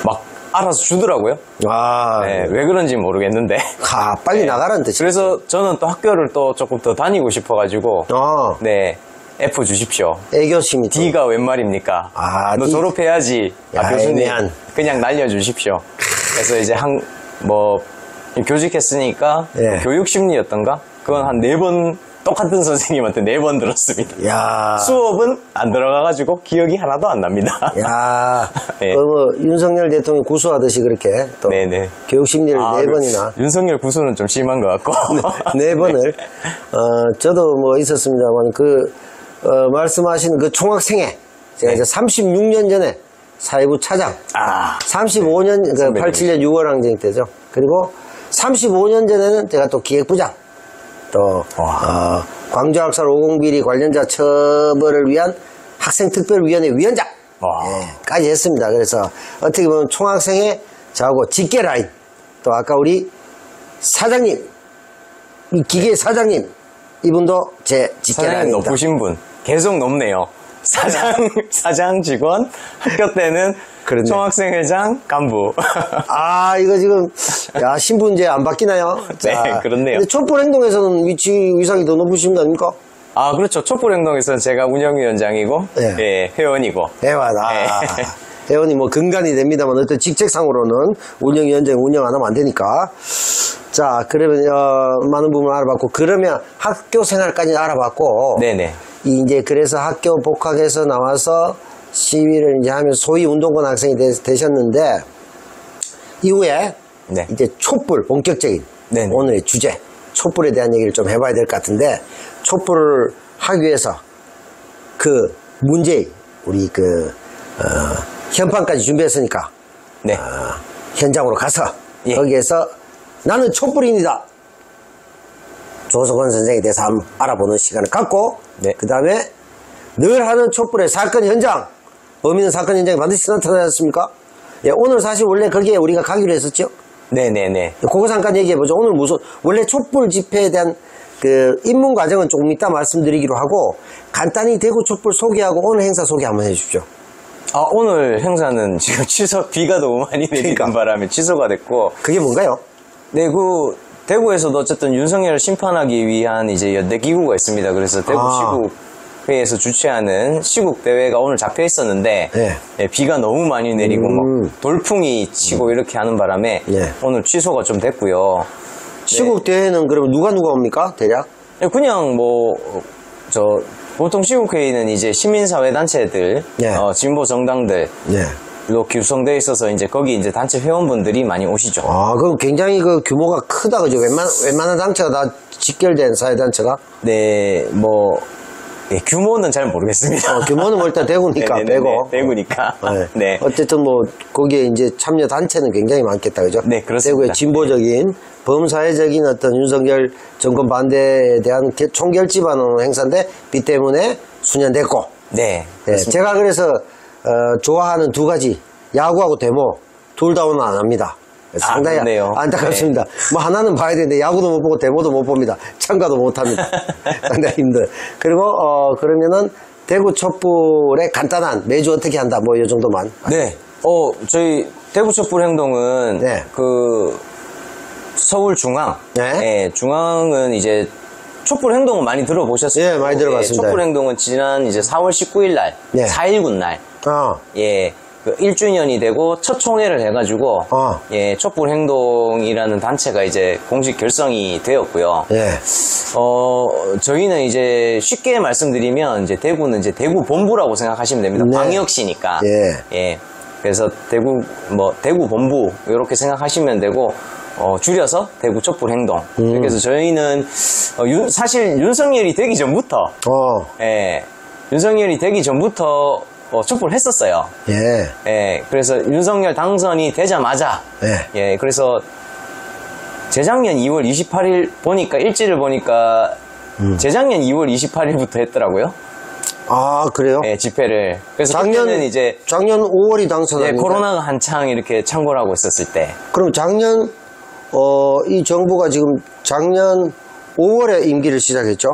막 알아서 주더라고요. 아, 예, 왜 그런지 모르겠는데. 가, 빨리 나가라는 뜻이. 그래서 저는 또 학교를 또 조금 더 다니고 싶어가지고. 어, 네. F 주십시오. 애교심이. 또. D가 웬 말입니까? 아, 너 D. 졸업해야지. 야, 아, 교수님. 애매한. 그냥 날려주십시오. 그래서 이제 한, 뭐, 교직했으니까 예. 교육심리였던가? 그건 한 네 번, 똑같은 선생님한테 네 번 들었습니다. 야 수업은 안 들어가가지고 기억이 하나도 안 납니다. 야, 예. 그 뭐, 윤석열 대통령 구수하듯이 그렇게 또. 네네. 교육 심리를 아, 네그 번이나. 윤석열 구수는 좀 심한 것 같고. 네 번을 어 저도 뭐 있었습니다만 그 어, 말씀하신 그 총학생회 제가 네. 이제 36년 전에 사회부 차장 아, 35년 그 선배님. 87년 6월 항쟁 때죠 그리고 35년 전에는 제가 또 기획부장 또 어, 광주학살 50비리 관련자 처벌을 위한 학생특별위원회 위원장 와. 예, 까지 했습니다 그래서 어떻게 보면 총학생회 저하고 직계 라인 또 아까 우리 사장님 이 기계 사장님 이분도 제 직계 라인입니다 높으신 분. 계속 높네요. 사장, 사장 직원, 학교 때는 그렇네. 총학생회장, 간부. 아, 이거 지금, 야, 신분제 안 바뀌나요? 네, 그렇네요. 근데 촛불 행동에서는 위치, 위상이 더 높으신 거 아닙니까? 아, 그렇죠. 촛불행동에서는 제가 운영위원장이고, 네. 예, 회원이고. 네. 회원이 뭐 근간이 됩니다만 어떤 직책상으로는 운영위원장 운영 안 하면 안 되니까. 자, 그러면, 어, 많은 부분을 알아봤고, 그러면 학교 생활까지 알아봤고, 네네. 이 이제 그래서 학교 복학해서 나와서 시위를 이제 하면 소위 운동권 학생이 되, 셨는데 이후에 네. 이제 촛불 본격적인 네네. 오늘의 주제 촛불에 대한 얘기를 좀 해봐야 될 것 같은데 촛불을 하기 위해서 그 문제의 우리 그 어, 현판까지 준비했으니까 네. 현장으로 가서 예. 거기에서 나는 촛불인이다. 조석원 선생에 대해서 한번 알아보는 시간을 갖고 네. 그 다음에 늘 하는 촛불의 사건 현장 범인은 사건 현장에 반드시 나타나지 않습니까? 예, 오늘 사실 원래 거기에 우리가 가기로 했었죠. 네네네. 그거 잠깐 얘기해보죠. 오늘 무슨 원래 촛불 집회에 대한 그 입문 과정은 조금 이따 말씀드리기로 하고 간단히 대구 촛불 소개하고 오늘 행사 소개 한번 해주십시오. 아, 오늘 행사는 지금 취소, 비가 너무 많이 내리는 그러니까. 바람에 취소가 됐고, 그게 뭔가요? 대구, 대구에서도 어쨌든 윤석열을 심판하기 위한 이제 연대 기구가 있습니다. 그래서 대구 아. 시국 회에서 주최하는 시국 대회가 오늘 잡혀 있었는데 네. 예, 비가 너무 많이 내리고 음. 막 돌풍이 치고 이렇게 하는 바람에 예. 오늘 취소가 좀 됐고요. 시국 대회는 그러면 누가 누가 옵니까? 대략? 예, 그냥 뭐 저 보통 시국회의는 이제 시민사회 단체들, 예. 어, 진보 정당들, 네. 로 구성되어 있어서 이제 거기 이제 단체 회원분들이 많이 오시죠. 아, 그럼 굉장히 그 규모가 크다, 그죠? 웬만, 웬만한 단체가 다 직결된 사회 단체가? 네, 뭐 예, 규모는 잘 모르겠습니다. 어, 규모는 뭐 일단 대구니까 네네네네, 빼고. 대구니까. 네. 네. 어쨌든 뭐, 거기에 이제 참여 단체는 굉장히 많겠다, 그죠? 네, 그렇습니다. 대구의 진보적인, 범사회적인 어떤 윤석열 정권 반대에 대한 개- 총결집하는 행사인데, 비 때문에 수년됐고, 네. 예, 제가 그래서 어, 좋아하는 두 가지 야구하고 데모 둘 다 오늘 안 합니다. 상당히 아. 안타깝습니다. 뭐 하나는 봐야 되는데 야구도 못 보고 데모도 못 봅니다. 참가도 못 합니다. 상당히 힘들. 그리고 어 그러면은 대구 촛불의 간단한 매주 어떻게 한다 뭐 이 정도만. 네. 어, 저희 대구 촛불 행동은 네. 그 서울 중앙. 네. 예, 중앙은 이제 촛불 행동은 많이 들어보셨어요? 예, 많이 들어봤습니다. 촛불 행동은 지난 이제 4월 19일 날, 네. 4.19 날, 어. 예, 그 1주년이 되고 첫 총회를 해가지고, 어. 예, 촛불 행동이라는 단체가 이제 공식 결성이 되었고요. 예. 어, 저희는 이제 쉽게 말씀드리면 이제 대구는 이제 대구 본부라고 생각하시면 됩니다. 네. 광역시니까. 예. 예. 그래서 대구 뭐 대구 본부 이렇게 생각하시면 되고 어, 줄여서 대구 촛불 행동. 음. 그래서 저희는 어, 윤- 사실 윤석열이 되기 전부터 어. 예. 윤석열이 되기 전부터 어, 촛불 했었어요. 예. 예. 그래서 윤석열 당선이 되자마자 예. 예, 그래서 재작년 2월 28일 보니까 일지를 보니까 음. 재작년 2월 28일부터 했더라고요. 아 그래요? 예, 집회를. 그래서 작년 이제 작년 5월이 당선 예? 코로나가 한창 이렇게 창궐 하고 있었을 때. 그럼 작년 어, 이 정부가 지금 작년 5월에 임기를 시작했죠?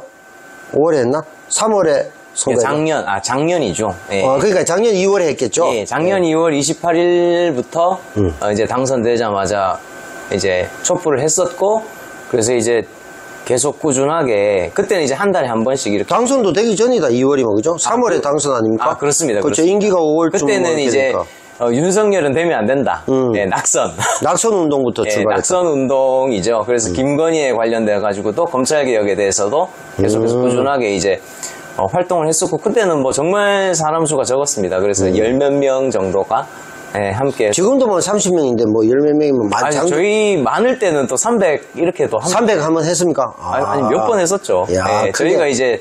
5월에 했나? 3월에 예, 선거. 작년 아 작년이죠. 예. 어, 그러니까 작년 2월에 했겠죠? 예, 작년 2월 28일부터 음. 이제 당선되자마자 이제 촛불을 했었고 그래서 이제 계속 꾸준하게 그때는 이제 한 달에 한 번씩 이렇게 당선도 되기 전이다. 2월이면 그죠? 3월에 그- 당선 아닙니까? 아, 그렇습니다. 그렇죠. 그렇습니다. 임기가 5월쯤 그때는 이제 어, 윤석열은 되면 안 된다. 음. 예, 낙선. 낙선 운동부터 예, 출발했다. 낙선 운동이죠. 그래서 김건희에 관련돼 가지고 또 검찰 개혁에 대해서도 계속해서 음. 꾸준하게 이제 어, 활동을 했었고 그때는 뭐 정말 사람 수가 적었습니다. 그래서 음. 열몇 명 정도가 예, 함께 지금도 뭐 30명인데 뭐 열 몇 명이면 아니, 많지 않 저희 많을 때는 또 300 이렇게도 한300 한번 했습니까? 아니, 아니 몇 번 했었죠. 야, 예, 저희가 이제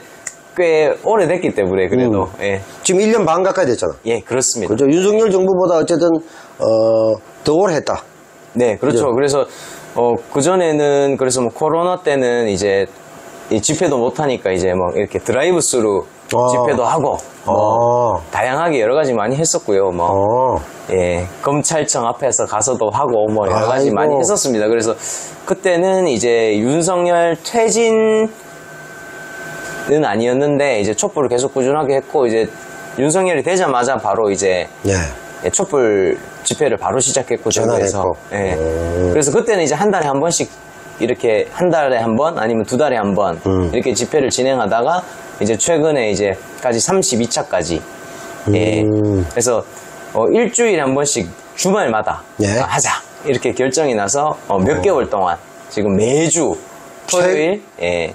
꽤 오래됐기 때문에 그래도 예, 지금 1년 반 가까이 됐잖아. 예 그렇습니다. 그죠? 윤석열 정부보다 어쨌든 어, 더 오래 했다. 네, 그렇죠. 그래서 어, 그 전에는 그래서 뭐 코로나 때는 이제 이 집회도 못 하니까 이제 뭐 이렇게 드라이브 스루 아. 집회도 하고 뭐 어. 다양하게 여러 가지 많이 했었고요. 뭐 어. 예, 검찰청 앞에서 가서도 하고 뭐 여러 가지 아이고. 많이 했었습니다. 그래서 그때는 이제 윤석열 퇴진은 아니었는데 이제 촛불을 계속 꾸준하게 했고 이제 윤석열이 되자마자 바로 이제 예. 예, 촛불 집회를 바로 시작했고. 정부에서 예. 그래서 그때는 이제 한 달에 한 번씩 이렇게 한 달에 한 번 아니면 두 달에 한번 음. 이렇게 집회를 진행하다가 이제 최근에 이제까지 32차까지 예. 음. 그래서 어, 일주일에 한 번씩 주말마다 예. 하자 이렇게 결정이 나서 어, 몇 개월 동안 지금 매주 토요일 예,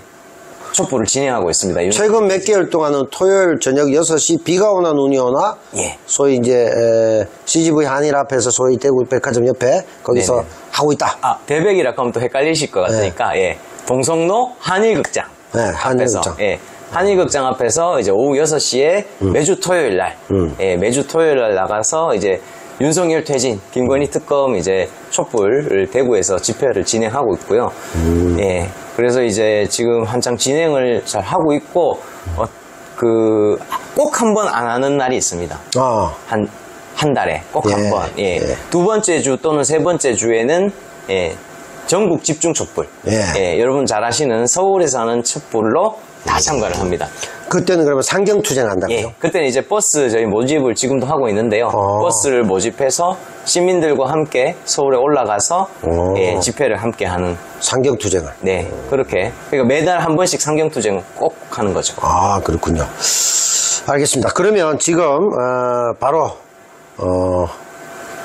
촛불을 진행하고 있습니다. 윤- 최근 몇 개월 동안은 토요일 저녁 6시 비가 오나 눈이 오나 예. 소위 이제 에, CGV 한일 앞에서 소위 대구 백화점 옆에 거기서 네네. 하고 있다. 아, 대백이라 하면 또 헷갈리실 것 같으니까, 예. 동성로 한일극장. 네, 한일극장. 앞에서, 예. 한일극장 앞에서 이제 오후 6시에 음. 매주 토요일 날, 예, 매주 토요일 날 나가서 이제 윤석열 퇴진, 김건희 특검 이제 촛불을 대구에서 집회를 진행하고 있고요. 음. 예. 그래서 이제 지금 한창 진행을 잘 하고 있고, 어, 그, 꼭 한 번 안 하는 날이 있습니다. 아, 한, 한 달에 꼭 예, 한 번. 예. 예. 두 번째 주 또는 세 번째 주에는, 예, 전국 집중 촛불. 예. 여러분 잘 아시는 서울에서 하는 촛불로 다 참가를 합니다. 그때는 그러면 상경 투쟁 한다고요? 예. 그때는 이제 버스 저희 모집을 지금도 하고 있는데요. 어. 버스를 모집해서 시민들과 함께 서울에 올라가서 오. 예, 집회를 함께 하는 상경 투쟁을. 네, 그렇게. 그러니까 매달 한 번씩 상경 투쟁 꼭 하는 거죠. 아, 그렇군요. 알겠습니다. 그러면 지금 어, 바로 어,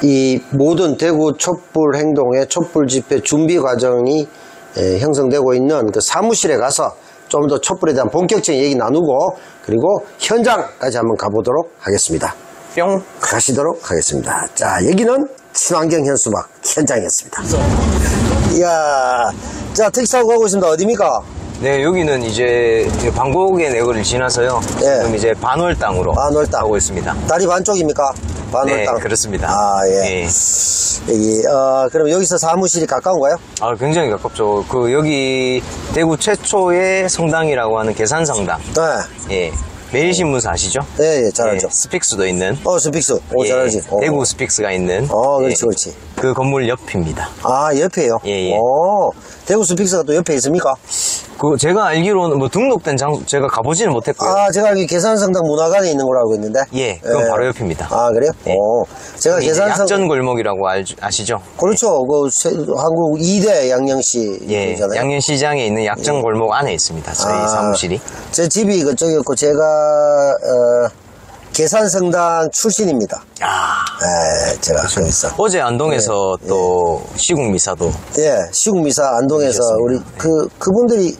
이 모든 대구 촛불 행동의 촛불 집회 준비 과정이 에, 형성되고 있는 그 사무실에 가서 좀 더 촛불에 대한 본격적인 얘기 나누고 그리고 현장까지 한번 가보도록 하겠습니다. 뿅. 가시도록 하겠습니다. 자, 여기는 친환경 현수막 현장이었습니다. 이야, 자, 택시하고 가고 있습니다. 어디입니까? 네, 여기는 이제 방곡의 내거를 지나서요. 예. 지금 이제 반월 땅으로 반월당. 가고 있습니다. 다리 반쪽입니까? 반월당. 네, 그렇습니다. 아, 예. 예. 여기, 어, 그럼 여기서 사무실이 가까운가요? 아, 굉장히 가깝죠. 그 여기 대구 최초의 성당이라고 하는 계산성당. 네. 예. 매일신문사 아시죠? 예, 예, 잘 예, 알죠. 스픽스도 있는. 어, 스픽스. 오, 예, 잘 알지. 어. 대구 스픽스가 있는. 어, 그렇지, 예, 그렇지. 그 건물 옆입니다. 아, 옆에요? 예, 예. 오, 대구 스픽스가 또 옆에 있습니까? 그 제가 알기로는 뭐 등록된 장 제가 가보지는 못했고요. 아, 제가 알기 계산성당 문화관에 있는 걸로 알고 있는데. 예, 그건 바로 옆입니다. 아, 그래요? 예. 오, 제가 이제 계산성. 약전 골목이라고 알, 아시죠? 그렇죠. 그, 세- 한국 2대 약령시. 예, 잖아요 약령시장에 있는 약전 골목 안에 있습니다. 저희 아, 사무실이. 제 집이 그쪽이었고, 제가, 어, 계산성당 출신입니다. 아, 예, 제가 거기서. 어제 안동에서 또 시국 미사도. 예, 시국 미사 안동에서 그러셨습니다. 우리 그 그분들이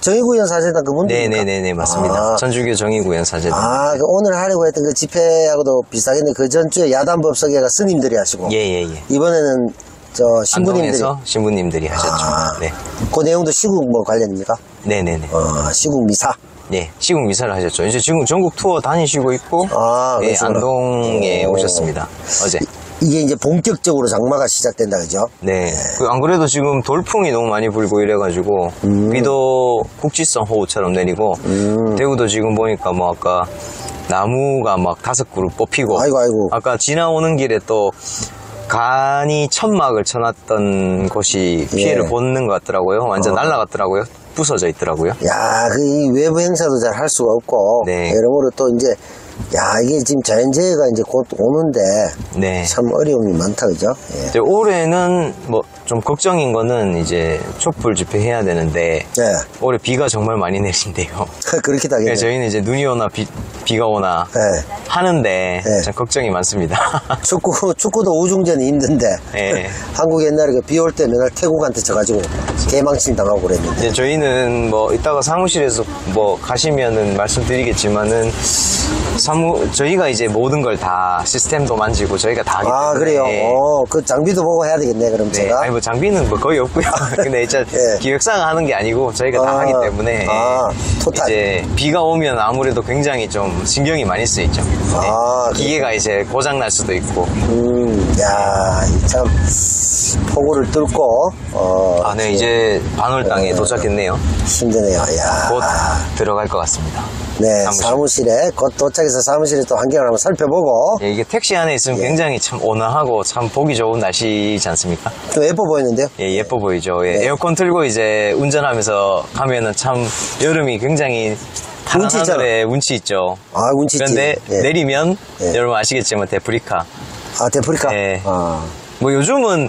정의구현 사제단 그분들. 네네네네 맞습니다. 아, 전주교 정의구현 사제단. 아, 그 오늘 하려고 했던 그 집회하고도 비슷하겠네. 그 전주에 야단 법석회가 스님들이 하시고. 예예예. 예, 이번에는 저 신부님들이. 안동에서 신부님들이 하셨죠. 아, 네. 그 내용도 시국 뭐 관련입니까? 네네네. 어, 시국 미사. 네, 시국 미사를 하셨죠. 이제 지금 전국 투어 다니시고 있고, 아, 네. 안동에 오. 오셨습니다. 어제. 이게 이제 본격적으로 장마가 시작된다, 그죠? 네. 그 안 그래도 지금 돌풍이 너무 많이 불고 이래가지고, 음. 비도 국지성 호우처럼 내리고, 대구도 지금 보니까 뭐 아까 나무가 막 다섯 그루 뽑히고, 아이고, 아이고. 아까 지나오는 길에 또 간이 천막을 쳐놨던 곳이 피해를 예. 보는 것 같더라고요. 완전 어. 날라갔더라고요. 부서져 있더라고요. 야, 그이 외부 행사도 잘 할 수가 없고. 네. 여러모로 또 이제, 야, 이게 지금 자연재해가 이제 곧 오는데. 네. 참 어려움이 많다, 그죠? 예. 이제 올해는 뭐 좀 걱정인 거는 이제 촛불 집회 해야 되는데 예. 올해 비가 정말 많이 내린대요. 그렇게. 그러니까 저희는 이제 눈이 오나 비, 비가 오나 예. 하는데 네. 참 걱정이 많습니다. 축구, 축구도 우중전이 힘든데. 예. 한국 옛날에 그비올 때 맨날 태국한테 져가지고 개망신 당하고 그랬는데. 이제 저희는 뭐 이따가 사무실에서 뭐 가시면은 말씀드리겠지만은 사무 저희가 이제 모든 걸 다 시스템도 만지고 저희가 다 하기 아, 때문에 그래요? 예. 어, 그 장비도 보고 해야 되겠네, 그럼 네, 제가. 아니 뭐 장비는 뭐 거의 없고요. 근데 이제 예. 기획사가 하는 게 아니고 저희가 다 아, 하기 때문에 아, 토탈. 이제 비가 오면 아무래도 굉장히 좀 신경이 많이 쓰이죠. 네. 아, 기계가 이제 고장 날 수도 있고. 음, 야, 이참 폭우를 뚫고, 어, 아, 네, 이제 반월 땅에 도착했네요. 힘드네요. 야. 곧 들어갈 것 같습니다. 네, 사무실. 사무실 에, 곧 도착해서 사무실에 또 환경을 한번 살펴보고, 예, 이게 택시 안에 있으면 예. 굉장히 참 온화하고 참 보기 좋은 날씨지 않습니까? 좀 예뻐 보이는데요? 예, 예뻐 보이죠. 예, 네. 에어컨 틀고 이제 운전하면서 가면은 참 여름이 굉장히 운치. 하늘에 운치 있죠. 아, 운치 있지. 그런데 예. 내리면 예. 여러분 아시겠지만 데프리카. 아, 데프리카? 예. 아, 뭐 요즘은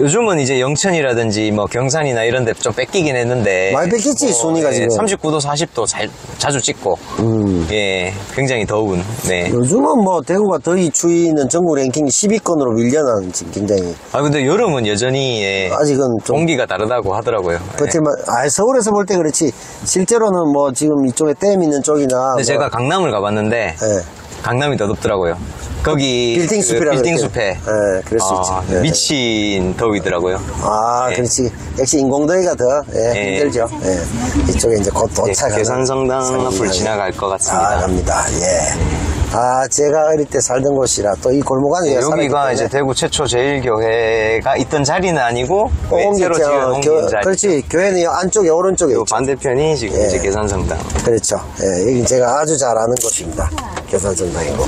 요즘은 이제 영천이라든지 뭐 경산이나 이런 데 좀 뺏기긴 했는데 많이 뺏겼지, 순위가 지금. 39도 40도 잘, 자주 찍고 음. 예 굉장히 더운 네. 요즘은 뭐 대구가 더위 추위는 전국 랭킹 10위권으로 밀려나는 지금 굉장히 아 근데 여름은 여전히 예, 아직은 좀 공기가 다르다고 하더라고요. 예. 버틸만 아 서울에서 볼 때 그렇지 실제로는 뭐 지금 이쪽에 댐 있는 쪽이나 근데 뭐, 제가 강남을 가봤는데 예, 강남이 더 덥더라고요. 거기 빌딩 그 숲이라 빌딩 그랬죠. 숲에 예, 그럴 수 아, 있지. 예. 미친 더위더라고요. 아 예. 그렇지 역시 인공더위가 더 예, 예. 힘들죠 예. 이쪽에 이제 곧 예, 도착하는 계산성당 앞을 상황이 지나갈 것 같습니다. 아 갑니다 예 아 제가 어릴 때 살던 곳이라 또 이 골목 안에 예, 살았기 여기가 때문에 이제 대구 최초 제일교회가 있던 자리는 아니고 어, 왜 새로 옮겼죠. 지은 교- 자리. 그렇지 교회는 이 안쪽에 오른쪽에 요 있죠 반대편이 지금 예. 이제 계산성당. 그렇죠. 예, 여기 제가 아주 잘 아는 곳입니다. 교산전당이고.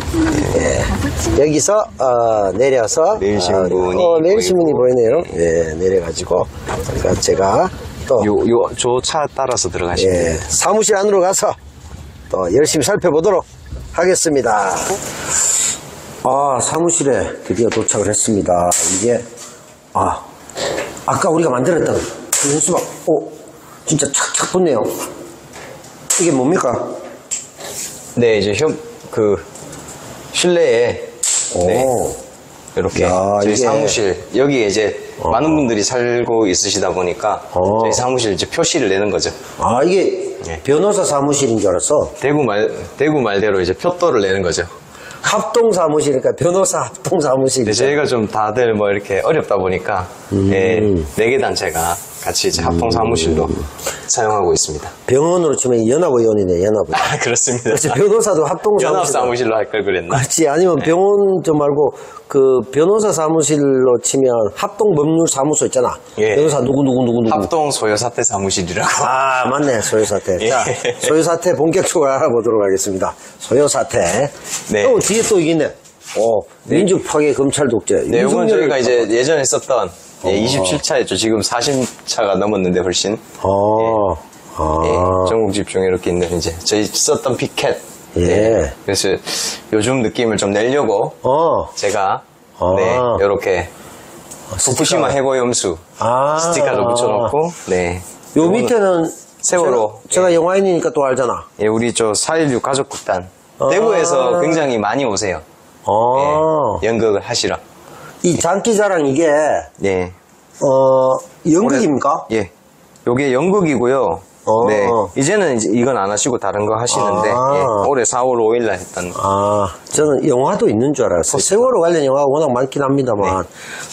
예. 여기서, 어, 내려서. 내일신문이 어, 내일신문이 보이고. 보이네요. 예, 내려가지고. 그러니까 제가 또, 요, 요, 저 차 따라서 들어가시면 예. 사무실 안으로 가서 또 열심히 살펴보도록 하겠습니다. 아, 사무실에 드디어 도착을 했습니다. 이게, 아, 아까 우리가 만들었던 그 현수막, 오, 진짜 착착 붙네요. 이게 뭡니까? 네, 이제 현, 그, 실내에. 오. 네, 이렇게. 야, 저희 이게- 사무실. 여기에 이제 많은 분들이 살고 있으시다 보니까 어. 저희 사무실 이제 표시를 내는 거죠. 아, 이게 네. 변호사 사무실인 줄 알았어. 대구 말 대구 말대로 이제 표도를 내는 거죠. 합동 사무실이니까 변호사 합동 사무실. 근데 저희가 좀 다들 뭐 이렇게 어렵다 보니까 예, 네개 단체가 같이 이제 합동 사무실로 사용하고 있습니다. 병원으로 치면 연합의원이네, 연합의원. 아, 그렇습니다. 그렇지, 변호사도 합동 연합 사무실. 사무실로 할 걸 그랬나? 그렇지, 아니면 병원 좀 말고 그 변호사 사무실로 치면 합동 법률 사무소 있잖아. 예. 변호사 누구 누구 누구 누구. 합동 소요 사태 사무실이라고. 아, 맞네. 소요 사태. 예. 자, 소요 사태 본격적으로 알아보도록 하겠습니다. 소요 사태. 네. 또 뒤에 또 이게 있네. 어, 민주파괴 검찰 독재. 네, 이건 저희가 이제 예전에 썼던 예, 27차였죠. 지금 40차가 넘었는데 훨씬. 어, 아, 예, 전국 집중에 이렇게 있는 이제 저희 썼던 피켓. 예. 그래서 요즘 느낌을 좀 내려고 어, 제가 아. 네, 이렇게 후쿠시마 해고 염수 아. 스티커도 붙여놓고 네. 요 요거는 밑에는 세월호. 제가, 제가 영화인이니까 또 알잖아. 예, 우리 저 4.16 가족극단 아. 대구에서 굉장히 많이 오세요. 어, 예, 연극을 하시러. 이 장기자랑 이게, 네. 어, 연극입니까? 예. 요게 연극이고요. 어. 네. 이제는 이제 이건 안 하시고 다른 거 하시는데 아. 예, 올해 4월 5일 날 했던 아, 저는 영화도 있는 줄 알았어요. 세월호 관련 영화가 워낙 많긴 합니다만,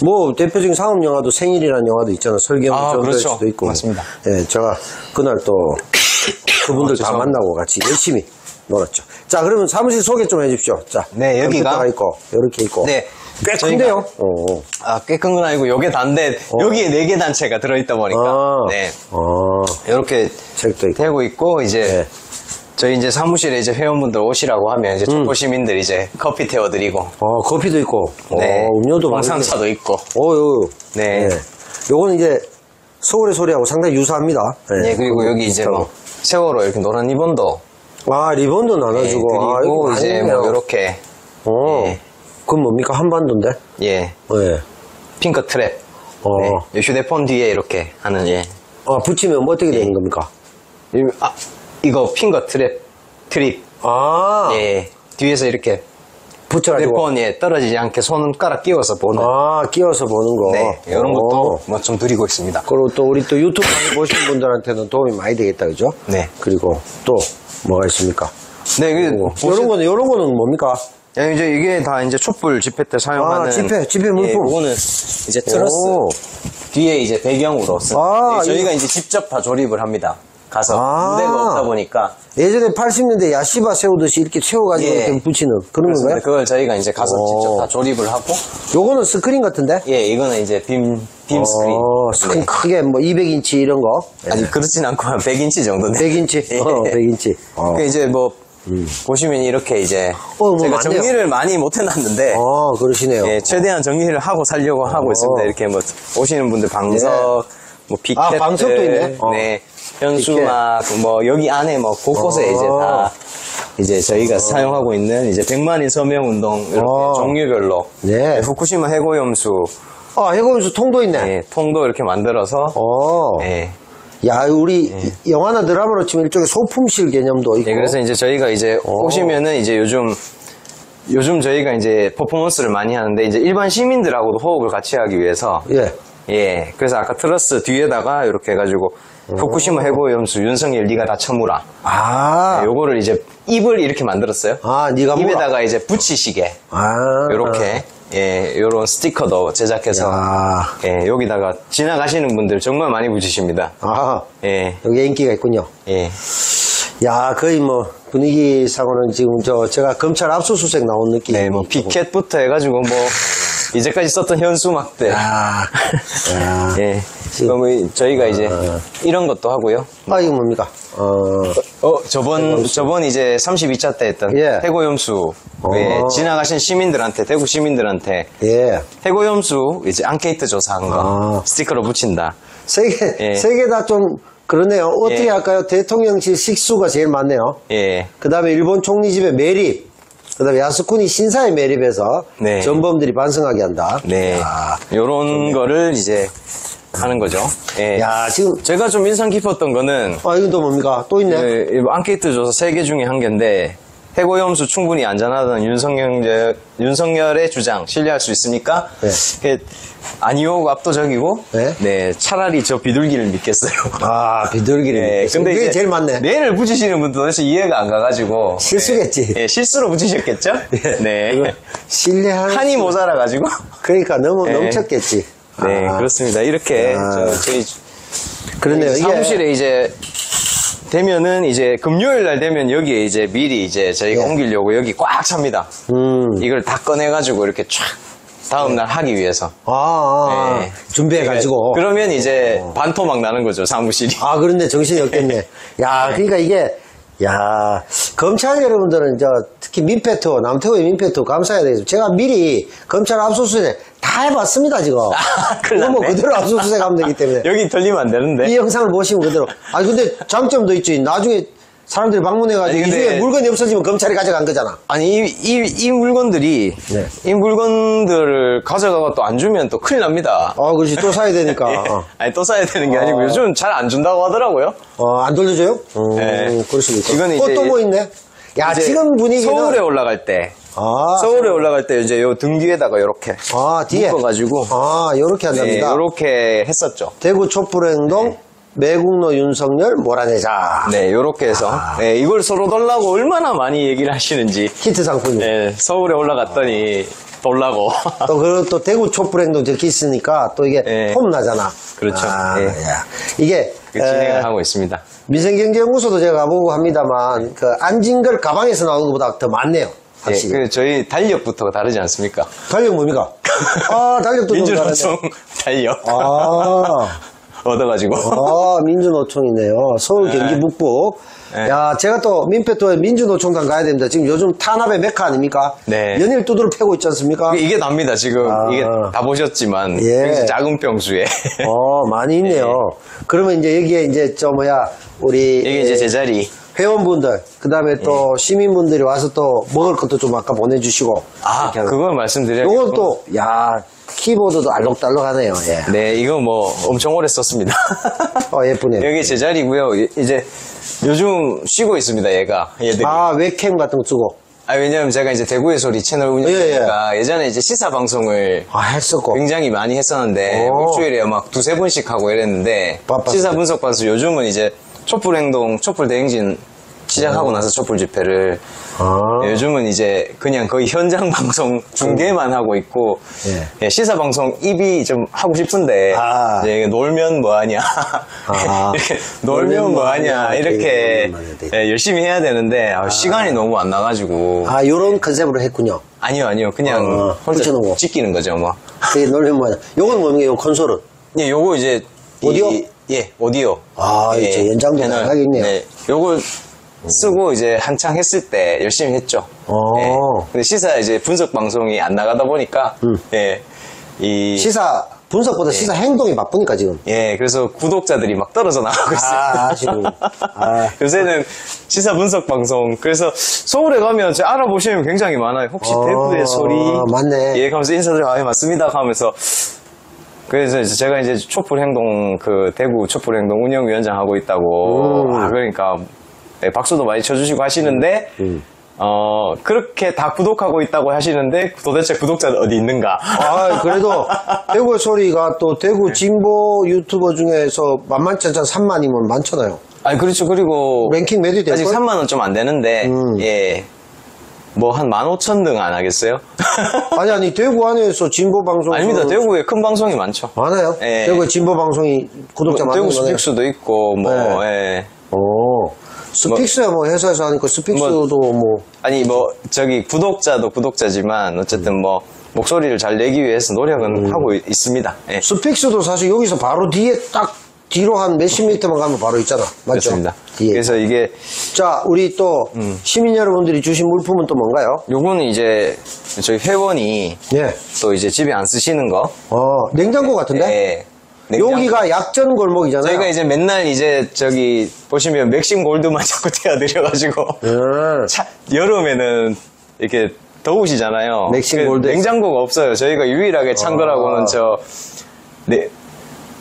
뭐, 대표적인 상업 영화도 생일이라는 영화도 있잖아. 설경 네. 아, 전도 그렇죠. 수도 있고. 맞습니다. 예, 제가 그날 또 그분들 다 죄송합니다. 만나고 같이 열심히 놀았죠. 자, 그러면 사무실 소개 좀 해주십시오. 자, 네, 여기가- 컴퓨터가 있고, 이렇게 있고. 네. 꽤 큰데요? 어. 아, 꽤 큰 건 아니고 요게 단데 여기에 네 개 단체가 들어있다 보니까 아, 네. 어, 이렇게 책도 있고. 되고 있고 이제 네. 저희 이제 사무실에 이제 회원분들 오시라고 하면 이제 촉보 시민들 이제 커피 태워드리고 어, 커피도 있고. 네. 어, 음료도 많이. 홍삼차도 있고 어, 요. 네. 요거는 이제 서울의 소리하고 상당히 유사합니다. 네, 그리고 여기 이제 뭐 세월호 이렇게 노란 리본도 아, 리본도 네, 나눠주고. 아, 그리고 이거 이제. 뭐 이렇게 어. 예. 그건 뭡니까? 한반도인데? 예 예. finger strap 어. 네, 이 휴대폰 뒤에 이렇게 하는 예 아, 붙이면 뭐 어떻게 되는 겁니까? 이- 아, 이거 finger strap strap 아, 예 뒤에서 이렇게 붙여가지고. 휴대폰에 떨어지지 않게 손가락 끼워서 보는 아, 끼워서 보는 거. 네 이런 어. 것도 뭐 좀 드리고 있습니다 그리고 또 우리 또 유튜브 많이 보시는 분들한테는 도움이 많이 되겠다, 그죠? 네. 그리고 또 뭐가 있습니까? 네, 그 오, 보시- 거는, 요런 거는 뭡니까? 야, 이제 이게 다 이제 촛불 집회 때 사용하는 아, 집회, 집회 물품. 예, 이거는 이제 트러스 오. 뒤에 이제 배경으로 쓴 아, 예, 저희가 이제 직접 다 조립을 합니다. 가서 아. 무대가 없다 보니까 예전에 80년대 아시바 세우듯이 이렇게 세워가지고 예. 이렇게 붙이는 그런 건가요? 그걸 저희가 이제 가서 오. 직접 다 조립을 하고 요거는 스크린 같은데? 예, 이거는 이제 빔, 빔 스크린. 어, 스크린 네. 크게 뭐 200인치 이런 거. 아니, 그렇진 않고 한 100인치 정도인데. 100인치. 예. 어, 100인치. 어. 그 이제 뭐, 보시면 이렇게 이제, 어, 뭐 제가 많네요. 정리를 많이 못 해놨는데, 어, 그러시네요. 예, 최대한 정리를 하고 살려고 하고 있습니다. 이렇게 뭐, 오시는 분들 방석, 뭐, 피켓. 아, 방석도 있네. 어. 네. 현수막, 뭐, 여기 안에 뭐, 곳곳에 어. 이제 다, 이제 저희가 사용하고 있는 이제 100만인 서명 운동, 이렇게 어. 종류별로. 네. 후쿠시마 해고염수, 아, 해고면서 통도 있네. 예, 통도 이렇게 만들어서, 어. 예. 야, 우리 이- 영화나 드라마로 치면 일종의 소품실 개념도 있고. 예, 그래서 이제 저희가 이제 어. 오시면은 이제 요즘 요즘 저희가 이제 퍼포먼스를 많이 하는데 이제 일반 시민들하고도 호흡을 같이 하기 위해서 예. 예 그래서 아까 트러스 뒤에다가 이렇게 해가지고 후쿠시마 해고염수 윤석열 네가 다 처무라 아. 예, 요거를 이제 입을 이렇게 만들었어요 아, 네가. 입에다가 이제 붙이시게 아. 요렇게 예 요런 스티커도 제작해서 야. 예 여기다가 지나가시는 분들 정말 많이 붙이십니다 아. 예 여기 인기가 있군요. 예. 야, 거의 뭐 분위기상으로는 지금 저 제가 검찰 압수수색 나온 느낌. 네, 뭐 피켓부터 해가지고 뭐 이제까지 썼던 현수막들. 아. 야. 예. 그럼 이- 저희가 이제 이런 것도 하고요. 아, 이거 뭡니까? 어. 어, 저번 저번 이제 32차 때 했던 예. 해고염수. 예, 어. 지나가신 시민들한테 대구 시민들한테 예. 해고염수 이제 앙케이트 조사한 거 아. 스티커로 붙인다. 세 개, 예. 세개 다 좀 그러네요. 어떻게 예. 할까요? 대통령실 식수가 제일 많네요. 예. 그 다음에 일본 총리 집의 매립. 그 다음에 야스쿠니 신사에 매립해서 네. 전범들이 반성하게 한다. 네. 야, 요런 거를 이제 하는 거죠. 예. 야, 지금, 제가 좀 인상 깊었던 거는 아, 이건 또 뭡니까? 또 있네. 네, 이 앙케이트 조사 세 개 중에 한 개인데 해고염수 충분히 안전하다는 윤석열, 윤석열의 주장 신뢰할 수 있습니까? 네. 그, 아니오가 압도적이고, 네. 네. 차라리 저 비둘기를 믿겠어요. 아, 비둘기를. 네, 근데 근데 그게 제일 많네. 뇌를 붙이시는 분도 도대체 이해가 안 가가지고. 실수겠지. 네, 실수로 붙이셨겠죠? 네. 이거 신뢰하는. 한이 모자라 가지고. 그러니까 너무 네. 넘쳤겠지. 네, 아, 그렇습니다. 이렇게 아. 저, 저희. 이게 사무실에 이제 되면은 이제 금요일 날 되면 여기에 이제 미리 이제 저희가 예. 옮기려고 여기 꽉 찹니다. 음. 이걸 다 꺼내가지고 이렇게 쫙 다음 날 하기 위해서. 아, 아, 네. 준비해가지고. 그러면 이제 반토막 나는 거죠 사무실이. 아, 그런데 정신이 없겠네. 야, 그러니까 이게, 야, 검찰 여러분들은 저, 특히 민폐투, 남태호의 민폐투 감사해야 되겠죠. 제가 미리 검찰 압수수색 다 해봤습니다, 지금. 아, 뭐 났네. 그대로 압수수색 하면 되기 때문에. 여기 들리면 안 되는데. 이 영상을 보시면 그대로. 아니, 근데 장점도 있지. 나중에 사람들이 방문해가지고 아니, 근데- 이 중에 물건이 없어지면 검찰이 가져간 거잖아. 아니 이, 이, 이 물건들이 네. 이 물건들을 가져가고 또 안 주면 또 큰일 납니다. 아, 그렇지. 또 사야 되니까. 예. 어. 아니 또 사야 되는 게 아니고 어. 요즘 잘 안 준다고 하더라고요. 어, 안 돌려줘요? 음, 네. 이거는 어, 이제- 또 뭐 있네? 야, 이제 지금 분위기는. 서울에 올라갈 때 아, 서울에 올라갈 때 이제 요 등 뒤에다가 이렇게 아, 뒤에. 묶어가지고 아, 요렇게 네, 한답니다. 이렇게 했었죠. 대구 촛불행동 매국노 윤석열 몰아내자. 네, 요렇게 해서 아. 네, 이걸 서로 달라고 얼마나 많이 얘기를 하시는지 히트 상품이. 네, 서울에 올라갔더니 돌라고 또, 그, 또 대구 촛불행동 적혀 있으니까 또 이게 네. 폼 나잖아. 그렇죠. 아, 네. 야. 이게. 그 진행을 에, 하고 있습니다. 민생경제연구소도 제가 가보고 합니다만, 그 안진 걸 가방에서 나오는 것보다 더 많네요. 네, 확실히. 그 저희 달력부터가 다르지 않습니까? 달력 뭡니까? 아, 달력도 좀 민주노총. 달력 아. 얻어가지고 아, 민주노총이네요. 서울 경기 네. 북부. 네. 야, 제가 또 민폐토에 민주노총단 가야 됩니다. 지금 요즘 탄압의 메카 아닙니까? 네. 연일 두드러 패고 있지 않습니까? 이게 납니다 지금 아. 이게 다 보셨지만 예. 굉장히 작은 평수에 어, 많이 있네요. 그러면 이제 여기에 이제 저 뭐야, 우리 이게 이제 제자리 회원분들, 그 다음에 또 시민분들이 와서 또 먹을 것도 좀 아까 보내주시고. 아 그걸 말씀드려야겠고 요건 또, 야, 키보드도 알록달록하네요. 예. 네 이거 뭐 엄청 오래 썼습니다 어, 예쁘네요. 여기 제 자리고요 이- 이제 요즘 쉬고 있습니다 얘가 얘들이 아, 웹캠 같은 거 쓰고. 아, 왜냐면 제가 이제 대구의 소리 채널 운영하니까 예, 전에 이제 시사 방송을 아, 했었고. 굉장히 많이 했었는데 오. 일주일에 막 두세 번씩 하고 이랬는데 바빴어요. 시사 분석 봐서 요즘은 이제 촛불 행동, 촛불 대행진 시작하고 나서 촛불 집회를 아. 요즘은 이제 그냥 거의 현장 방송 중계만 하고 있고 예. 예, 시사 방송 입이 좀 하고 싶은데 아. 이제 놀면 뭐하냐 아. 이렇게 놀면 뭐하냐 이렇게 말해야 돼. 예, 열심히 해야 되는데 아, 시간이 너무 안 나가지고 아, 요런 컨셉으로 했군요. 아니요 아니요 그냥 어, 혼자 훔쳐놓은 거. 찍기는 거죠 뭐 그게 놀면 뭐냐. 요건 뭡니까, 요 콘솔은? 예, 요거 이제 오디오? 이- 예, 오디오. 아, 예, 이제 연장도. 다양하게 있네요. 네, 요걸 쓰고 이제 한창 했을 때 열심히 했죠. 어. 예. 근데 시사 이제 분석 방송이 안 나가다 보니까 예, 이 음. 시사, 분석보다 시사 행동이 바쁘니까, 지금. 예, 그래서 구독자들이 막 떨어져 나가고 있어요. 아, 지금. 아. 요새는 시사 분석 방송. 그래서 서울에 가면 제 알아보시면 굉장히 많아요. 혹시 어, 대구의 소리? 맞네. 예, 하면서 인사드리고, 아, 예, 맞습니다. 하면서. 그래서 이제 제가 이제 촛불 행동, 그 대구 촛불 행동 운영위원장 하고 있다고. 음. 아, 그러니까, 예, 박수도 많이 쳐주시고 하시는데, 음. 어, 그렇게 다 구독하고 있다고 하시는데, 도대체 구독자는 어디 있는가? 아, 그래도 대구의 소리가 또 대구 진보 유튜버 중에서 만만치 않잖아. 3만이면 많잖아요. 아니, 그렇죠. 그리고. 랭킹 몇위 될걸? 아직 3만 원 좀 안 되는데, 음. 예. 뭐, 한 15,000등 안 하겠어요? 아니, 아니, 대구 안에서 진보 방송. 아닙니다. 대구에 큰 방송이 많죠. 많아요? 예. 대구의 진보 방송이 구독자 뭐, 많은 대구. 스픽스도 있고, 뭐, 네. 예. 오. 스픽스야 뭐 회사에서 하니까 스픽스도 뭐. 아니, 뭐, 저기, 구독자도 구독자지만, 어쨌든 뭐, 목소리를 잘 내기 위해서 노력은 음. 하고 있- 있습니다. 예. 스픽스도 사실 여기서 바로 뒤에 딱 뒤로 한 몇십 미터만 가면 바로 있잖아. 맞죠? 그렇습니다. 뒤에. 그래서 이게, 자, 우리 또 시민 여러분들이 주신 물품은 또 뭔가요? 요거는 이제, 저희 회원이 네. 또 이제 집에 안 쓰시는 거. 어, 냉장고 같은데? 예. 냉장- 여기가 약전 골목이잖아요. 저희가 이제 맨날 이제 저기 보시면 맥심 골드만 자꾸 떼어드려가지고 음. 차- 여름에는 이렇게 더우시잖아요. 맥심 그 골드. 냉장고가 없어요. 저희가 유일하게 찬 아. 거라고는 저 네,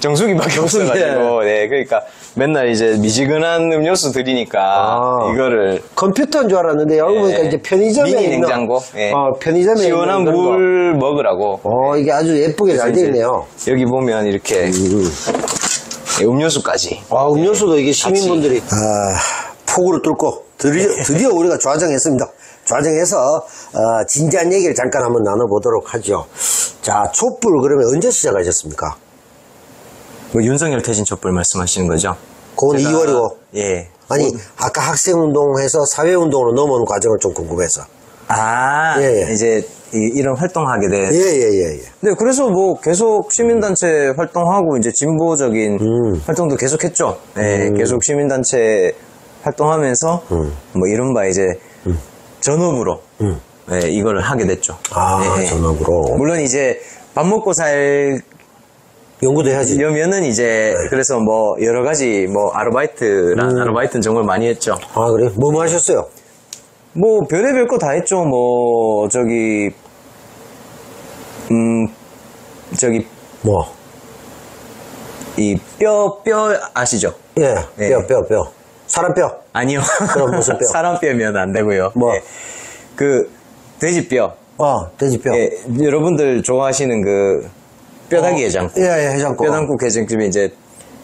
정수기밖에 없어가지고 네 그러니까 맨날 이제 미지근한 음료수 드리니까 아. 이거를 컴퓨터인 줄 알았는데 여기 보니까 이제 편의점에 예. 미니 있는 냉장고 예. 어, 편의점에 시원한 있는 그런 거. 물 먹으라고 어, 이게 아주 예쁘게 잘 되어 있네요. 여기 보면 이렇게 예, 음료수까지 아, 음료수도 이게 시민분들이 아, 폭우를 뚫고 드디어, 드디어 우리가 좌정했습니다. 좌정해서 어, 진지한 얘기를 잠깐 한번 나눠보도록 하죠. 자, 촛불 그러면 언제 시작하셨습니까? 뭐 윤석열 퇴진 촛불 말씀하시는 거죠? 그건 제가- 2월이고. 예. 아니, 아까 학생운동해서 사회운동으로 넘어오는 과정을 좀 궁금해서. 아, 예, 예. 이제 이, 런 활동하게 된. 예, 예, 예, 예. 네, 그래서 뭐 계속 시민단체 활동하고 이제 진보적인 음. 활동도 계속했죠. 네, 계속 시민단체 활동하면서 음. 뭐 이른바 이제 전업으로 네, 이거를 하게 됐죠. 아, 네. 전업으로. 물론 이제 밥 먹고 살려면은 연구도 해야지. 이제 네. 그래서 뭐 여러 가지 뭐 아르바이트랑 음. 아르바이트는 정말 많이 했죠. 아, 그래? 뭐, 뭐 하셨어요? 뭐 별의별 거 다 했죠. 뭐 저기 음 저기 뭐? 이뼈뼈 아시죠? 예, 네. 뼈, 뼈, 뼈. 사람 뼈. 아니요. 그럼 무슨 뼈? 사람 뼈면 안 되고요. 뭐? 예. 그 돼지 뼈. 어, 돼지 뼈. 예, 여러분들 좋아하시는 그 뼈다귀 해장국. 예, 예, 해장국. 뼈다국 해장국이 이제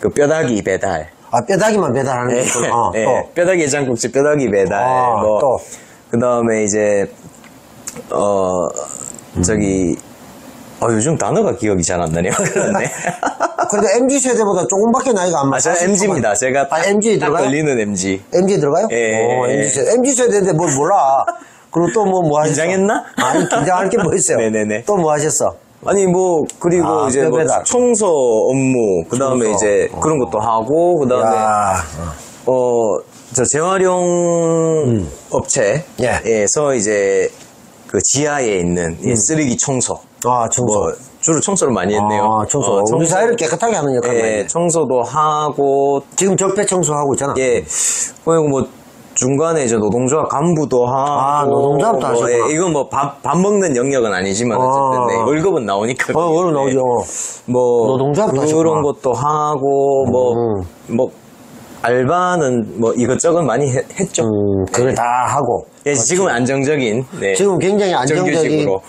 그 뼈다귀 배달. 아, 뼈다귀만 배달하는 예, 게 있구나. 어, 예, 또. 뼈다귀 해장국집 뼈다귀 배달. 아, 뭐, 또. 그 다음에 이제 어 저기 어, 요즘 단어가 기억이 잘 안 나네요. 그렇네. 근데 MG 세대보다 조금밖에 나이가 안 아, 맞아요. 저는 MG입니다. 제가 아, MG 딱 들어가요? 걸리는 MG. MG 들어가요? 예, 어, 예, MG 세대. MG 세대인데 뭘 몰라. 그리고 또 뭐, 뭐 하셨어? 긴장했나? 아니, 긴장할 게 뭐 있어요? 네네네. 또 뭐 하셨어? 아니 뭐 그리고 아, 이제 뭐 뼈배달. 청소 업무 그 다음에 청소. 이제 어. 그런 것도 하고 그 다음에 야, 어 저 재활용 업체에서 이제 그 지하에 있는 이 쓰레기 청소 아, 청소. 뭐 주로 청소를 많이 했네요. 아, 청소. 어, 우리 사회를 깨끗하게 하는 역할을 예, 해. 청소도 하고 지금 적폐 청소하고 있잖아. 예 그리고 뭐 중간에 이제 노동조합 간부도 하고 아, 노동조합도 뭐, 하셨구나. 예, 이건 뭐밥 밥 먹는 영역은 아니지만 어쨌든 아. 네, 월급은 나오니까 어, 네. 나오죠. 뭐 노동조합도 그런 하셨구나. 것도 하고 뭐뭐 음. 알바는 뭐 이것저것 많이 해- 했죠. 음, 그걸 다 하고. 예, 지금은 안정적인 네. 지금 굉장히 안정적인 정규직으로. 어,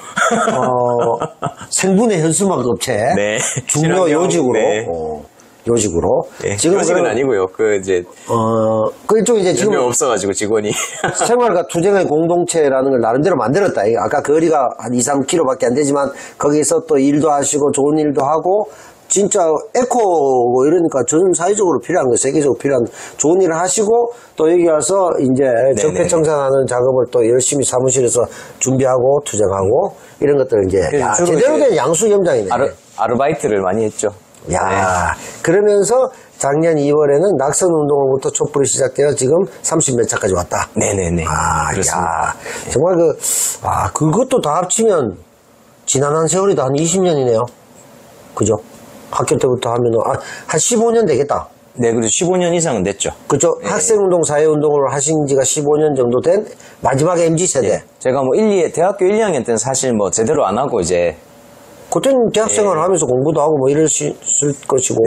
생분해 현수막 업체 네. 중요 요직으로 네. 어, 요직으로 예, 지금 그럼, 아니고요. 그 이제 어 그쪽 이제 지금 없어가지고 직원이 생활과 투쟁의 공동체라는 걸 나름대로 만들었다. 이 아까 거리가 한 2, 3km밖에 안 되지만 거기서 또 일도 하시고 좋은 일도 하고 진짜 에코고 이러니까 전 사회적으로 필요한 거 세계적으로 필요한 좋은 일을 하시고 또 여기 와서 이제 적폐 청산하는 작업을 또 열심히 사무실에서 준비하고 투쟁하고 이런 것들 이제 야, 주로 제대로 된 양수 겸장이네. 아르, 아르바이트를 많이 했죠. 야 그러면서 작년 2월에는 낙선 운동으로부터 촛불이 시작되어 지금 30몇 차까지 왔다. 네네네. 아, 그렇습니다. 야, 정말 그, 아, 그것도 다 합치면 지난 한 세월이 다 한 20년이네요. 그죠? 학교 때부터 하면은, 아, 한 15년 되겠다. 네, 그래서 15년 이상은 됐죠. 그죠? 학생운동, 사회운동을 하신 지가 15년 정도 된 마지막 MG 세대. 제가 뭐 1, 2, 대학교 1, 2학년 때는 사실 뭐 제대로 안 하고 이제 그때는 네. 대학생활을 하면서 공부도 하고 뭐 이럴 수 있을 것이고.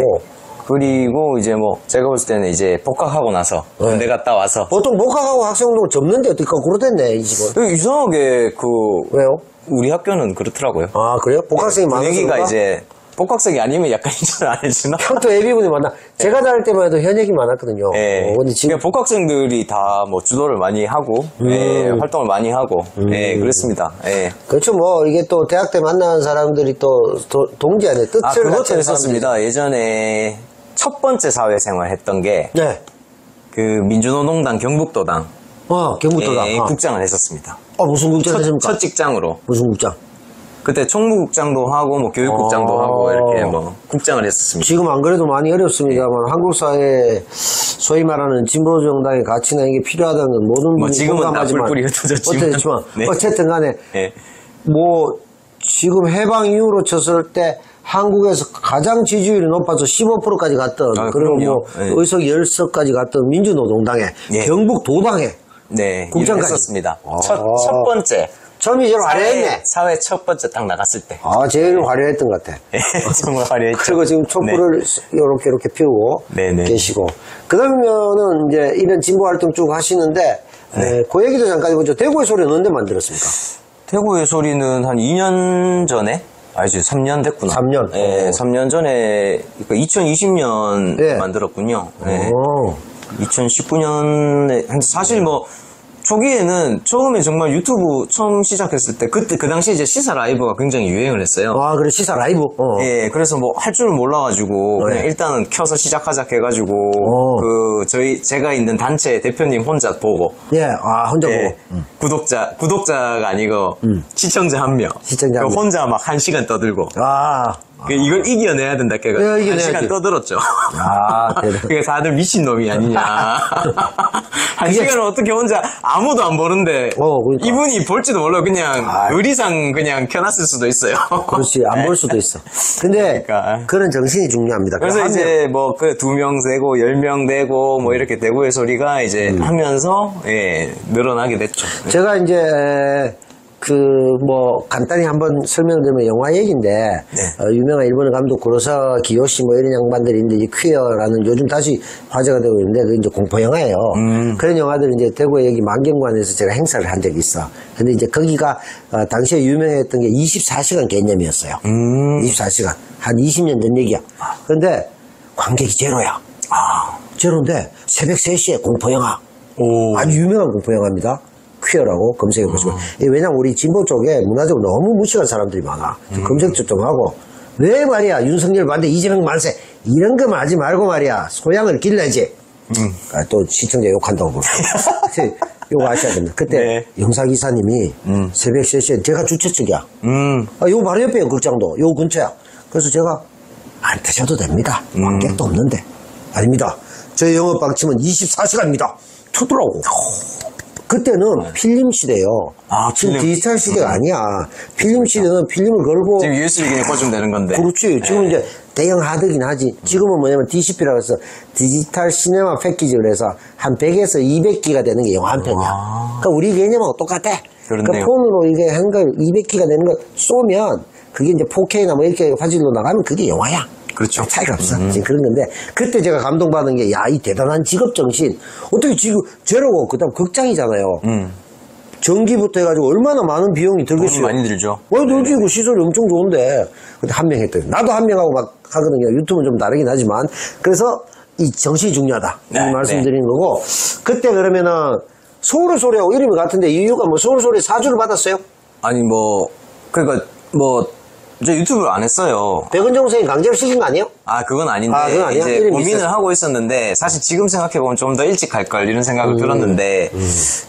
그리고 이제 뭐 제가 볼 때는 이제 복학하고 나서 네. 군대 갔다 와서 보통 목학하고 학생운동을 접는데 어떻게 거꾸로 됐네, 이 집은. 또 이상하게 그 왜요? 우리 학교는 그렇더라고요. 아, 그래요? 복학생이 많아서. 분위기가 그런가? 이제 복학생이 아니면 약간 인정 안 해주나? 평도 예비군이 많나? 제가 다닐 때만 해도 현역이 많았거든요. 예. 어, 근데 지금 그러니까 복학생들이 다 뭐 주도를 많이 하고 음. 예, 활동을 많이 하고 예, 그렇습니다. 예. 그렇죠. 뭐 이게 또 대학 때 만나는 사람들이 또 도- 동지 안에 뜻을 아 그것도 갖춘 했었습니다. 예전에 첫 번째 사회생활 했던 게 그. 네. 민주노동당 경북도당 어, 경북도당. 예, 어. 국장을 했었습니다. 어, 무슨 국장 첫, 하십니까? 첫 직장으로 무슨 국장? 그때 총무국장도 하고 뭐 교육국장도 어. 하고 이렇게 뭐 국장을 했었습니다. 지금 안 그래도 많이 어렵습니다만 한국 사회에 소위 말하는 진보 정당의 가치나 이게 필요하다는 건 모든 분이 뭐 지금은 다 공감하지만 뿔뿔이 흩어졌지만. 어쨌지만 네. 어쨌든 간에 예. 뭐 지금 해방 이후로 쳤을 때 한국에서 가장 지지율이 높아서 15%까지 갔던 아, 그리고 그럼요. 뭐 네. 의석 10석까지 갔던 민주노동당에 예. 경북도당에 네, 국장까지. 했었습니다. 아. 첫, 첫 번째 처음이 제일 화려했네. 사회, 첫 번째 딱 나갔을 때. 아, 제일 화려했던 것 같아. 예, 정말 화려했죠. 그리고 지금 촛불을 이렇게 이렇게 피우고 네, 네. 계시고. 그러면은 이제 이런 진보 활동 쭉 하시는데, 네. 에, 그 얘기도 잠깐 해보죠. 대구의 소리는 언제 만들었습니까? 태고의 소리는 한 2년 전에? 아니지, 3년 됐구나. 3년? 예, 어. 3년 전에, 그러니까 2020년 네. 만들었군요. 예. 오. 2019년에, 사실 뭐, 초기에는 처음에 정말 유튜브 처음 시작했을 때, 그때, 그 당시에 이제 시사 라이브가 굉장히 유행을 했어요. 아, 그래, 시사 라이브. 어. 예, 그래서 뭐 할 줄은 몰라가지고 그냥 네. 일단은 켜서 시작하자 해가지고 오. 그 저희 제가 있는 단체 대표님 혼자 보고 예, 아, 혼자 예, 보고. 구독자 구독자가 아니고 시청자 한 명. 음. 시청자 한그 명. 혼자 막 한 시간 떠들고 아, 그 이걸 이겨내야 된다 걔가 예, 한. 시간 떠들었죠. 아. 그게 다들 미친 놈이 아니냐. 한 시간을 어떻게 혼자 아무도 안 보는데 어, 그러니까. 이분이 볼지도 몰라 요 그냥 아. 의리상 그냥 켜놨을 수도 있어요. 그렇지, 안 볼 수도 있어. 근데, 그러니까. 그런 정신이 중요합니다. 그래서 그한 이제 뭐 그 두 명 되고 열 명 되고 뭐 이렇게 대구의 소리가 이제 음. 하면서 예 늘어나게 됐죠. 명. 제가 이제, 그, 뭐, 간단히 한번 설명드리면 영화 얘기인데, 네. 어, 유명한 일본의 감독 구로사 기요시 뭐 이런 양반들이 이제 이 퀴어라는 요즘 다시 화제가 되고 있는데, 그 이제 공포 영화예요. 음. 그런 영화들을 이제 대구의 여기 만경관에서 제가 행사를 한 적이 있어. 근데 이제 거기가, 어, 당시에 유명했던 게 24시간 개념이었어요. 음. 24시간. 한 20년 전 얘기야. 근데 관객이 제로야. 아. 제로인데 새벽 3시에 공포 영화. 오. 아주 유명한 공포 영화입니다. 퀴어라고 검색해 보시면. 아. 왜냐면 우리 진보 쪽에 문화적으로 너무 무식한 사람들이 많아. 음. 좀 검색도 좀 하고. 왜 말이야 윤석열 반대 이재명 만세 이런 거만 하지 말고 말이야 소양을 길러야지. 음. 아, 또 시청자 욕한다고 그러고. 요거 아셔야 됩니다. 그때 네. 영사기사님이 새벽 3시에 제가 주최 측이야. 음. 아, 요 바로 옆에요, 극장도. 요 근처야. 그래서 제가, 안 드셔도 됩니다. 음. 관객도 없는데. 아닙니다. 저희 영업 방침은 24시간입니다. 쳐더라고. 그때는 필름 시대요. 아, 지금 필름. 디지털 시대가 아니야. 필름 시대는 필름을 걸고. 지금 USB 그냥 꽂으면 되는 건데. 그렇지. 지금 이제 대형 하드긴 하지. 지금은 뭐냐면 DCP라고 해서 디지털 시네마 패키지를 해서 한 100에서 200기가 되는 게 영화 한 편이야. 그러니까 우리 개념하고 똑같아. 그러니까. 폰으로 이게 한 걸 200기가 되는 걸 쏘면 그게 이제 4K나 뭐 이렇게 화질로 나가면 그게 영화야. 그렇죠. 차이가 없어. 지금 그런 건데 그때 제가 감동받은 게 야 이 대단한 직업 정신 어떻게 지금 제로고 그다음 극장이잖아요. 음. 전기부터 해가지고 얼마나 많은 비용이 들겠어요. 많이 들죠. 와, 너지 그 시설이 엄청 좋은데. 근데 한 명 했더니. 나도 한 명하고 막 하거든요. 유튜브는 좀 다르긴 하지만. 그래서 이 정신이 중요하다. 네, 이 말씀드리는 거고. 그때 그러면은 서울의 소리하고 이름이 같은데 이유가 뭐 서울의 소리 사주를 받았어요? 아니 뭐 그러니까 뭐 저 유튜브를 안 했어요. 백은정 선생님 강제로 시킨 거 아니에요? 아 그건 아닌데 아, 그건 아니야? 이제 이름이 고민을 있었어. 하고 있었는데 사실 지금 생각해 보면 좀 더 일찍 갈 걸 이런 생각을 음. 들었는데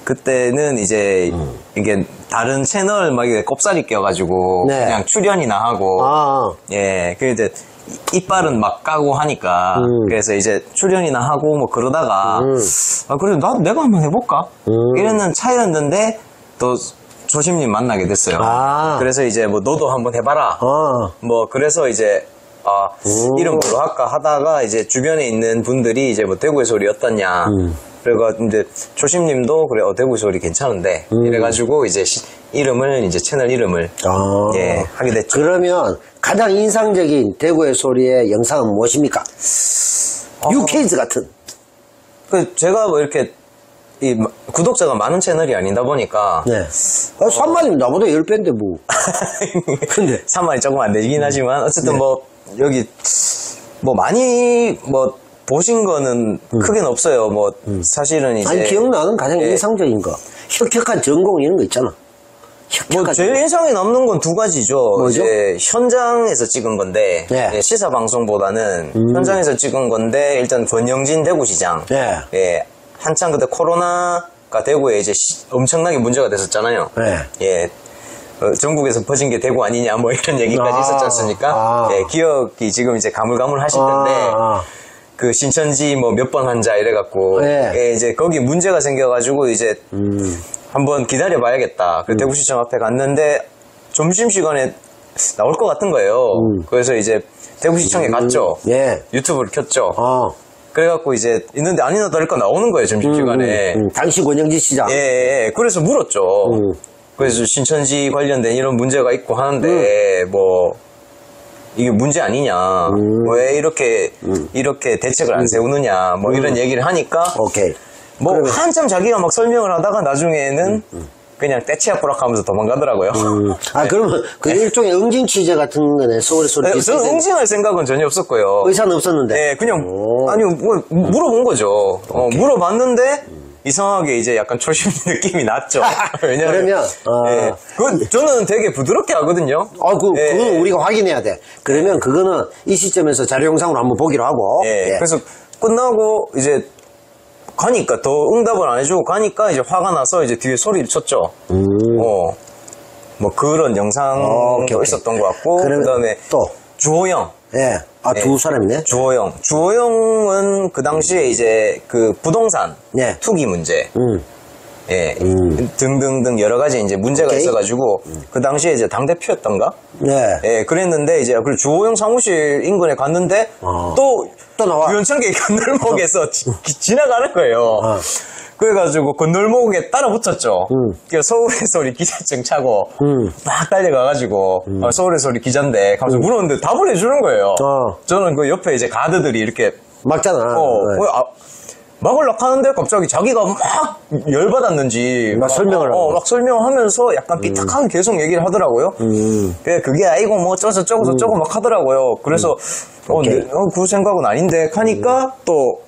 그때는 이제 이게 다른 채널 막 이게 kop살이 껴가지고 네. 그냥 출연이나 하고 아, 예, 그 이제 이빨은 막 까고 하니까 음. 그래서 이제 출연이나 하고 뭐 그러다가 음. 아 그래 나도 내가 한번 해볼까 음. 이랬는 차이였는데 또 조심님 만나게 됐어요. 아. 그래서 이제 뭐 너도 한번 해봐라. 아. 뭐 그래서 이제 아 오. 이름 뭘로 할까 하다가 이제 주변에 있는 분들이 이제 뭐 대구의 소리 어떻냐. 음. 그래가 이제 조심님도 그래 어 대구의 소리 괜찮은데 음. 이래가지고 이제 시- 이름을 이제 채널 이름을 아. 예 하게 됐죠. 그러면 가장 인상적인 대구의 소리의 영상은 무엇입니까? 어. 유케이즈 같은. 그 제가 뭐 이렇게 이 마- 구독자가 많은 채널이 아니다 보니까 네. 아, 3만이면 나보다 10배인데 뭐. 근데. 3만이 조금 안 되긴 하지만 어쨌든 네. 뭐 여기 뭐 많이 뭐 보신 거는 크게는 없어요. 뭐 사실은 이제 음. 아니 기억나는 가장 예. 인상적인 거 혁혁한 전공 이런 거 있잖아 뭐 제일. 인상에 남는 건 두 가지죠. 뭐죠? 이제 현장에서 찍은 건데 네. 예, 시사 방송보다는 현장에서 찍은 건데 일단 권영진 대구시장 네. 예, 한창 그때 코로나가 대구에 이제 시- 엄청나게 문제가 됐었잖아요. 네. 예. 어, 전국에서 퍼진 게 대구 아니냐 뭐 이런 얘기까지 아, 있었지 않습니까? 아. 예, 기억이 지금 이제 가물가물 하실 아, 텐데 아. 그 신천지 뭐 몇 번 환자 이래갖고 네. 예, 이제 거기 문제가 생겨가지고 이제 음. 한번 기다려봐야겠다. 그 대구시청 앞에 갔는데 점심시간에 나올 것 같은 거예요. 음. 그래서 이제 대구시청에 갔죠. 예. 유튜브를 켰죠. 어. 그래갖고 이제 있는데 아니나 다를까 나오는 거예요 점심시간에. 음, 음. 당시 권영지 시장 예, 예, 예. 그래서 물었죠. 음. 그래서 신천지 관련된 이런 문제가 있고 하는데 뭐 이게 문제 아니냐 왜 이렇게 이렇게 대책을 안 세우느냐 뭐 이런 얘기를 하니까 오케이. 뭐 그러면- 한참 자기가 막 설명을 하다가 나중에는 그냥 떼치약부락 하면서 도망가더라고요. 음. 아, 그러면 그 일종의 응징 취재 같은 거네. 서울의 소리. 네, 저는 생긴- 응징할 생각은 전혀 없었고요. 의사는 없었는데. 네, 그냥 오. 아니 뭐 물어본 거죠. 어, 물어봤는데 이상하게 이제 약간 초심 느낌이 났죠. 왜냐면 그러면, 어. 예, 그건 저는 되게 부드럽게 하거든요. 아, 그, 예, 그건 예. 우리가 확인해야 돼. 그러면 그거는 이 시점에서 자료 영상으로 한번 보기로 하고. 예, 예. 그래서 끝나고 이제 가니까 더 응답을 안 해주고 가니까 이제 화가 나서 이제 뒤에 소리를 쳤죠. 음. 어, 뭐 그런 영상도 어, 오케이, 오케이. 있었던 것 같고 그러면 그다음에 또. 주호영. 예. 아, 두 예. 사람이네. 주호영. 주호영은 그 당시에 이제 그 부동산 네. 투기 문제. 음. 예. 음. 등등등 여러 가지 이제 문제가 오케이. 있어가지고 그 당시에 이제 당 대표였던가? 네. 예, 그랬는데 이제 그 주호영 사무실 인근에 갔는데 어. 또, 또 나와. 유연창계 건널목에서 지, 지나가는 거예요. 어. 그래가지고 건널목에 따라 붙였죠. 음. 그래서 서울에서 우리 기자증 차고 음. 막 달려가가지고 어, 서울에서 우리 기자인데 가면서 물었는데 답을 해주는 거예요. 어. 저는 그 옆에 이제 가드들이 이렇게 맞잖아. 어, 네. 어, 아, 막으려고 하는데 갑자기 자기가 막 열받았는지 막 설명을 어, 하고. 막 설명하면서 약간 삐딱하게 계속 얘기를 하더라고요. 음. 그게, 그게 아이고 뭐 어쩌고 저쩌고 저쩌고 막 하더라고요. 그래서 어, 오케이. 네, 어, 그 생각은 아닌데 하니까 또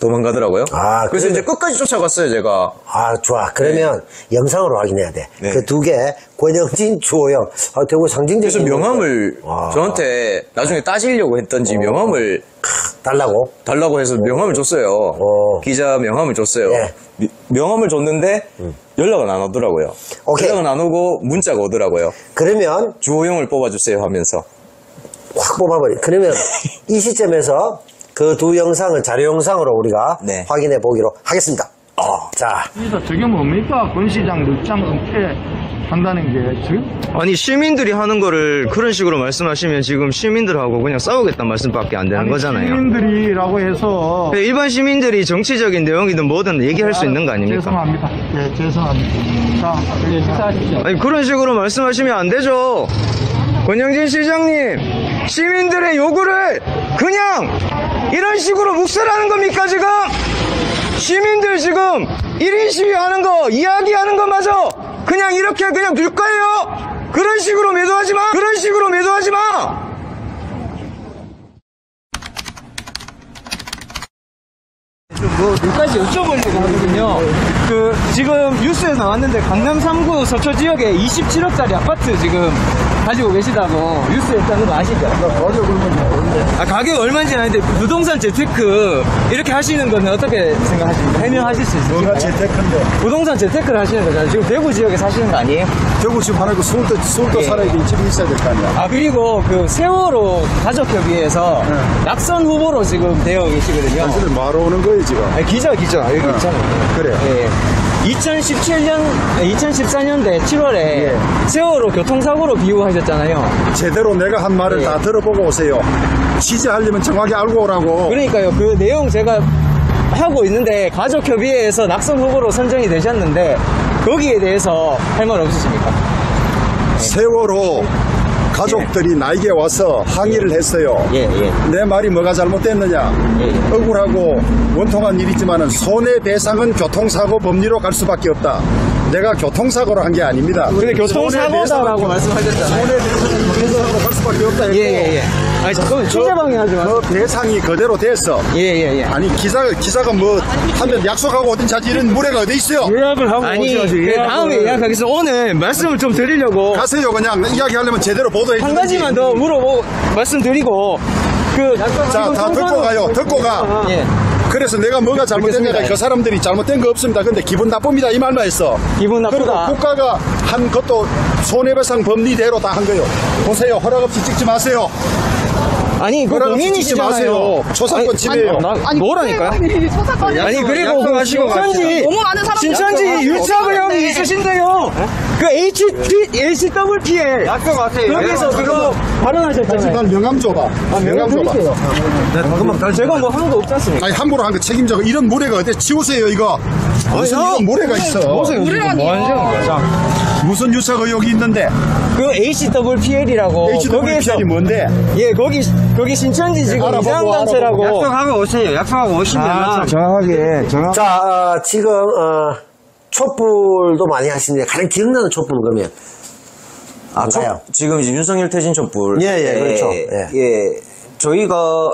도망가더라고요. 아, 그래서 그러면- 이제 끝까지 쫓아갔어요, 제가. 아, 좋아. 그러면 영상으로 확인해야 돼. 네. 그 두 개, 권영진, 주호영. 아, 되게 상징적인. 그래서 명함을 아. 저한테 나중에 따지려고 했던지 명함을 달라고? 달라고 해서 명함을 줬어요. 어. 기자 명함을 줬어요. 예. 미- 명함을 줬는데 연락은 안 오더라고요. 오케이. 연락은 안 오고 문자가 오더라고요. 그러면 주호영을 뽑아주세요 하면서. 확 뽑아버리. 그러면 이 시점에서 그 두 영상을 자료 영상으로 우리가 네. 확인해 보기로 하겠습니다. 자, 그래서 저게 뭡니까? 권 시장 입장 은폐 한다는 게 지금 아니 시민들이 하는 거를 그런 식으로 말씀하시면 지금 시민들하고 그냥 싸우겠다는 말씀밖에 안 되는 시민들이라고 해서 일반 시민들이 정치적인 내용이든 뭐든 얘기할 수 있는 거 아닙니까? 죄송합니다. 네, 죄송합니다. 자, 예, 식사하십시오. 아니 그런 식으로 말씀하시면 안 되죠. 권영진 시장님, 시민들의 요구를 그냥 이런 식으로 묵살하는 겁니까 지금? 시민들 지금 1인 시위하는 거, 이야기하는 거마저 그냥 이렇게 그냥 둘 거예요? 그런 식으로 매도하지 마! 그런 식으로 매도하지 마! 뭐 몇 가지 여쭤보려고 하거든요. 그 지금 뉴스에 나왔는데 강남 3구 서초 지역에 27억짜리 아파트 지금 가지고 계시다고 뉴스에 있다는 거 아시죠? 아, 가격 얼마인지 아는데 부동산 재테크 이렇게 하시는 거는 어떻게 생각하십니까? 해명하실 수 있으세요? 뭐가 재테크인데 부동산 재테크를 하시는 거잖아요. 지금 대구 지역에 사시는 거 아니에요? 대구 집 하나고 서울도 서울도 예. 살아야 돼 집이 있어야 될 거 아니야 아 그리고 그 세월호 가족협의회에서 낙선 후보로 지금 되어 계시거든요. 당신은 뭐하러 오는 거예요 지금 아니, 기자 기자 여기 있잖아요. 그래 예. 2017년, 2014년대 7월에 세월호 교통사고로 비유하셨잖아요. 제대로 내가 한 말을 예. 다 들어보고 오세요 취재하려면 정확히 알고 오라고 그러니까요, 그 내용 제가 하고 있는데 가족협의회에서 낙선 후보로 선정이 되셨는데 거기에 대해서 할 말 없으십니까? 세월호 가족들이 나에게 와서 항의를 했어요 예, 예. 내 말이 뭐가 잘못됐느냐 예. 억울하고 원통한 일이지만 손해배상은 교통사고 법리로 갈 수밖에 없다 내가 교통사고로 한 게 아닙니다 근데 교통사고다라고 말씀하셨잖아요. 손해배상으 수밖에 없다 했고 예, 예, 예. 아니, 잠깐만, 취재 방해 하지 마세요. 그 배상이 그대로 됐어 예, 예, 예. 아니 기사 기사가 뭐 하면 약속하고 어딘 자지 이런 무례가 어디 있어요? 예약을 하고 아니, 오셔야지, 그 예약을. 다음에 예약하겠습니다. 오늘 말씀을 좀 드리려고 가세요 그냥 이야기하려면 제대로 보도해 한. 가지만 더 물어보고 말씀드리고 그 자, 다 듣고 가요. 듣고 가. 예. 그래서 내가 뭐가 잘못됐냐가. 그 사람들이 잘못된 거 없습니다. 근데 기분 나쁩니다. 이 말만 했어. 기분 그리고 나쁘다. 국가가 한 것도 손해배상 법리대로 다 한 거예요. 보세요. 허락 없이 찍지 마세요. 아니 그. 마세요. 초상권 침해예요. 아니, 뭐라니까요? 아니, 초사권이 아니 그리고 그 신천지 너무 많은 사람들이 신천지 약속하시고 유착 의혹이 있으신데요. 그 HP, HWPL. 약속 하세요. 거기서 그거 발언하셨잖아요. 난 명함 줘봐. 명함 줘봐. 잠깐만, 제가 뭐 한 거 없지 않습니까? 아니 함부로 한 거 책임져. 이런 모래가 어디 치우세요 이거. 무슨 이런 모래가 있어. 우리가 뭐 하는 거야? 무슨 유착 의혹이 있는데 그 HWPL이라고. HWPL이 뭔데? 예, 거기, 거기 신천지 지금 알아보고, 이상단체라고. 약속하고 오세요. 약속하고 오시면 아, 정확하게, 정확 자, 어, 지금, 어, 촛불도 많이 하시는데, 가장 기억나는 촛불은 그러면? 아, 저, 뭔가요? 지금 이제 윤석열 퇴진 촛불. 예, 예, 그렇죠. 예. 저희가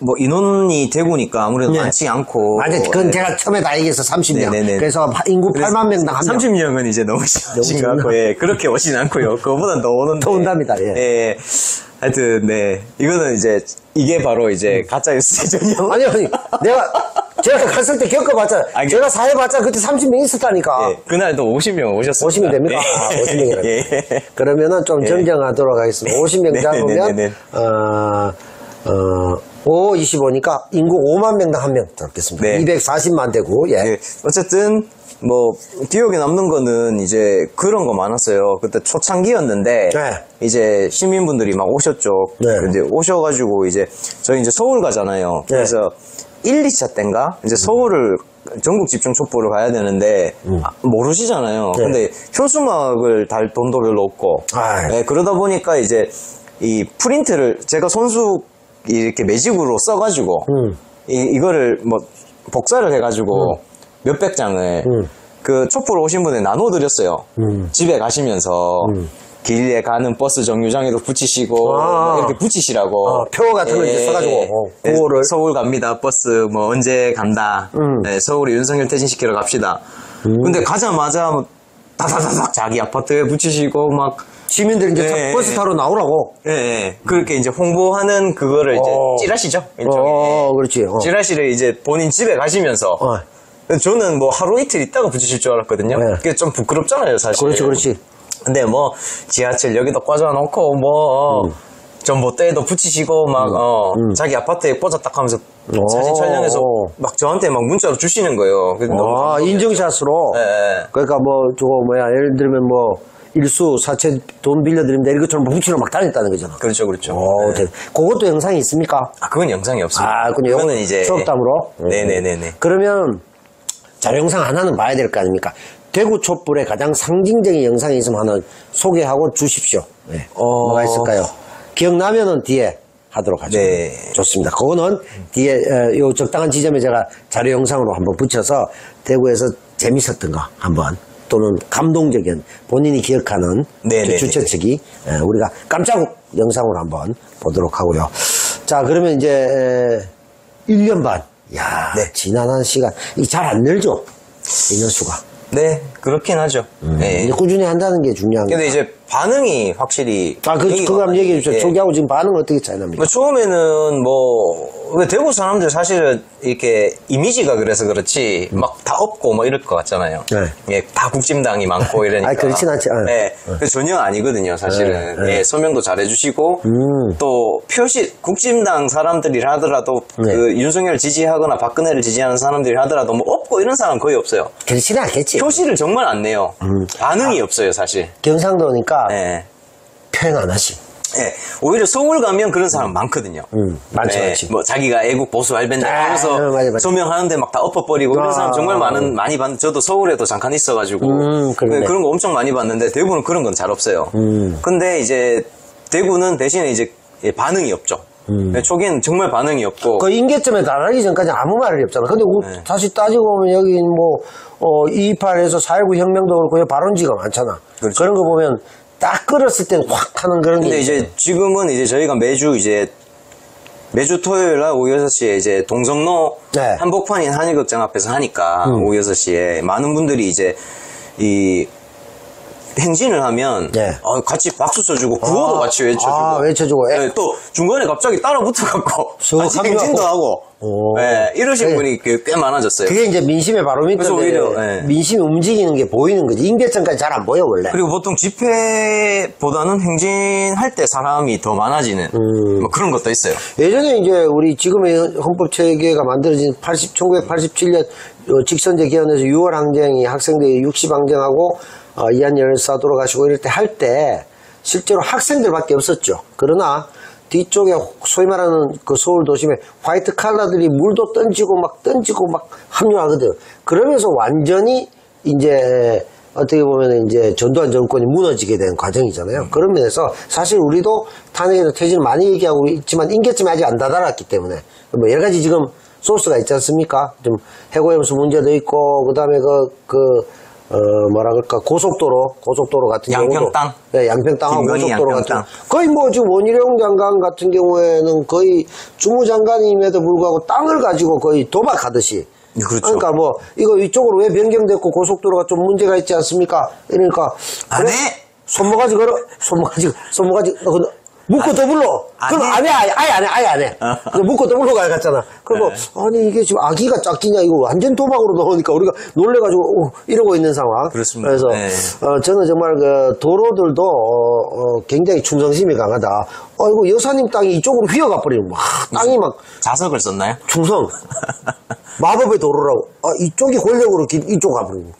뭐 인원이 대구니까 아무래도 예. 많지 않고. 아니, 그건 예. 제가 처음에 다 얘기해서 30명. 네네네. 그래서 인구 8만 명당 한 명. 30명은 이제 너무 심하신 것 같고, 예. 그렇게 오진 않고요. 그거보단 더 오는데. 더 온답니다, 예. 예. 하여튼, 네. 이거는 이제, 이게 바로 이제 가짜 뉴스의 전형. 아니, 아니, 내가, 제가 갔을 때 겪어봤잖아. 아, 그- 제가 사회 봤자 그때 30명 있었다니까. 예. 그날도 50명 오셨어요. 50명 됩니까? 아, 50명이라. 예. 그러면은 좀 예. 정정하도록 하겠습니다. 50명 네, 잡으면, 네, 네, 네. 어, 어, 5, 25니까 인구 5만 명당 한명 잡겠습니다. 네. 240만 되고, 예. 예. 어쨌든 뭐 기억에 남는 거는 이제 그런 거 많았어요. 그때 초창기였는데 네. 이제 시민분들이 막 오셨죠. 네. 이제 오셔가지고 이제 저희 이제 서울 가잖아요. 네. 그래서 1, 2차 때인가 이제 서울을 전국 집중 촉보를 가야 되는데 아, 모르시잖아요. 음. 네. 근데 현수막을 달 돈도 별로 없고. 예, 그러다 보니까 이제 이 프린트를 제가 손수 이렇게 매직으로 써가지고 음. 이, 이거를 뭐 복사를 해가지고 몇백 장을 음. 그 촛불 오신 분에 나눠드렸어요. 집에 가시면서 길에 가는 버스 정류장에도 붙이시고 음. 아. 뭐 이렇게 붙이시라고 어, 표 같은 거 이제 써가지고, 어, 예, 구호를. 서울 갑니다 버스 뭐 언제 간다 음. 네, 서울에 윤석열 퇴진시키러 갑시다 근데 가자마자 뭐 다다다닥 자기 아파트에 붙이시고 막 시민들이 이제 네. 버스 타러 나오라고. 예, 예. 그렇게 이제 홍보하는 그거를 이제 어. 찌라시죠 일종의 어, 그렇지. 어. 찌라시를 이제 본인 집에 가시면서 어. 저는 뭐 하루 이틀 있다가 붙이실 줄 알았거든요. 네. 그게 좀 부끄럽잖아요, 사실. 그렇지, 그렇지. 근데 뭐 지하철 여기다 꽂아놓고 뭐 음. 전봇대에도 붙이시고 막 어, 자기 아파트에 딱 하면서 사진 오. 촬영해서 막 저한테 막 문자로 주시는 거예요. 그래서 너무 아, 감동이었죠. 인증샷으로. 예, 예. 그러니까 뭐, 저거 뭐야, 예를 들면 뭐, 일수, 사채 돈 빌려드립니다. 이것처럼 뭐 붙이러 막 다녔다는 거잖아. 그렇죠, 그렇죠. 오, 네. 대- 그것도 영상이 있습니까? 아, 그건 영상이 없습니다. 아, 그건 요- 그거는 이제 추억담으로? 네네네네. 그러면 자료 영상 하나는 봐야 될 거 아닙니까? 대구 촛불의 가장 상징적인 영상이 있으면 하나 소개하고 주십시오. 네. 어. 뭐가 있을까요? 기억나면은 뒤에 하도록 하죠. 네. 좋습니다. 그거는 뒤에 어, 요 적당한 지점에 제가 자료 영상으로 한번 붙여서 대구에서 재밌었던 거 한번 또는 감동적인 본인이 기억하는 네, 그 네, 주최 네, 네. 측이 에, 우리가 깜짝 영상으로 한번 보도록 하고요. 자 그러면 이제 1년 반. 야, 네. 지난한 시간. 이잘안 늘죠? 인원수가. 네, 그렇긴 하죠. 네. 이제 꾸준히 한다는 게 중요한 거. 근데 이제 반응이 확실히 아, 그, 그거 한번 얘기해 주세요. 예. 초기하고 지금 반응 어떻게 차이 납니까? 뭐 처음에는 뭐, 왜 대구 사람들 사실은 이렇게 이미지가 그래서 그렇지, 막다 없고 뭐 이럴 것 같잖아요. 네. 예, 다 국진당이 많고 이러니까. 아니, 그렇진 않지. 어. 네. 근데 전혀 아니거든요, 사실은. 네, 네. 예, 서명도 잘해주시고, 음. 또 표시, 국진당 사람들이 하더라도, 네. 그 윤석열을 지지하거나 박근혜를 지지하는 사람들이 하더라도 뭐 없고 이런 사람 거의 없어요. 그렇지는 않겠지. 표시를 정말 안 내요. 음. 반응이 없어요, 사실. 경상도니까 예. 표현 안 하지. 예, 오히려 서울 가면 그런 사람 많거든요. 음, 네, 많지. 뭐 자기가 애국 보수 알벤다 아, 하면서 어, 맞아, 맞아. 조명하는데 막 다 엎어버리고 아. 이런 사람 정말 많은 많이 봤는데 저도 서울에도 잠깐 있어가지고 음. 네, 그런 거 엄청 많이 봤는데 대구는 그런 건 잘 없어요. 음. 근데 이제 대구는 대신에 이제 예, 반응이 없죠. 네, 초기에는 정말 반응이 없고 음. 그 인계점에 달하기 전까지 아무 말이 없잖아. 근데 우- 네. 다시 따지고 보면 여기 뭐, 어, 228에서 4.19 혁명도 그렇고 여기 발원지가 많잖아. 그렇죠. 런거 보면 딱 끌었을 땐확 하는 그런 게. 근데 이제 있잖아. 지금은 이제 저희가 매주 이제 매주 토요일 날 오후 6시에 이제 동성로 네. 음. 한복판인 한일극장 앞에서 하니까 오후 6시에 많은 분들이 이제 이 행진을 하면 네. 어, 같이 박수 쳐주고 구호도 아, 같이 외쳐주고 아, 외쳐주고. 예. 네, 또 중간에 갑자기 따라 붙어갖고 쑥 같이. 행진도 하고 오. 네, 이러신 네. 분이 꽤, 꽤 많아졌어요. 그게 이제 민심의 바로미터인데 그래서 오히려, 예. 민심이 움직이는 게 보이는 거지. 임계천까지 잘 안 보여 원래. 그리고 보통 집회보다는 행진할 때 사람이 더 많아지는 음. 뭐 그런 것도 있어요. 예전에 이제 우리 지금의 헌법 체계가 만들어진 80, 1987년 어, 직선제 개헌에서 6월 항쟁이 학생들이 60 항쟁하고 어, 이한 열사 돌아가시고 이럴 때 할 때 실제로 학생들밖에 없었죠. 그러나 뒤쪽에 소위 말하는 그 서울 도심에 화이트 칼라들이 물도 던지고 막 던지고 막 합류하거든. 그러면서 완전히 이제 어떻게 보면 이제 전두환 정권이 무너지게 된 과정이잖아요. 그런 면에서 사실 우리도 탄핵이나 퇴진을 많이 얘기하고 있지만 인계점이 아직 안 다다랐기 때문에 뭐 여러 가지 지금 소스가 있지 않습니까? 좀 해고염수 문제도 있고 그다음에 그 그, 어, 뭐라 그럴까, 고속도로, 고속도로 같은 경우도. 양평땅? 네, 양평땅하고 김건희 고속도로 양평땅. 같은. 거의 뭐 지금 원희룡 장관 같은 경우에는 거의 주무장관임에도 불구하고 땅을 가지고 거의 도박하듯이. 그렇죠. 그러니까 뭐, 이거 이쪽으로 왜 변경됐고 고속도로가 좀 문제가 있지 않습니까? 이러니까. 안 그래? 해! 손모가지 걸어? 손모가지, 손모가지, 어, 근데 묶고. 안 그럼 해. 안 해, 아예, 아예 안 해, 아예 안 해. 그래서 묶고 더불러 가야 갔잖아. 그리고, 네. 아니, 이게 지금 아기가 짝지냐, 이거 완전 도박으로 넣으니까 우리가 놀래가지고, 어, 이러고 있는 상황. 그렇습니다. 그래서, 네. 어, 저는 정말 그 도로들도, 어, 어, 굉장히 충성심이 강하다. 아이고, 여사님 땅이 이쪽으로 휘어가 버리고, 막, 땅이 막 자석을 썼나요? 충성. 마법의 도로라고. 아, 이쪽이 권력으로 기- 이쪽 가버리고.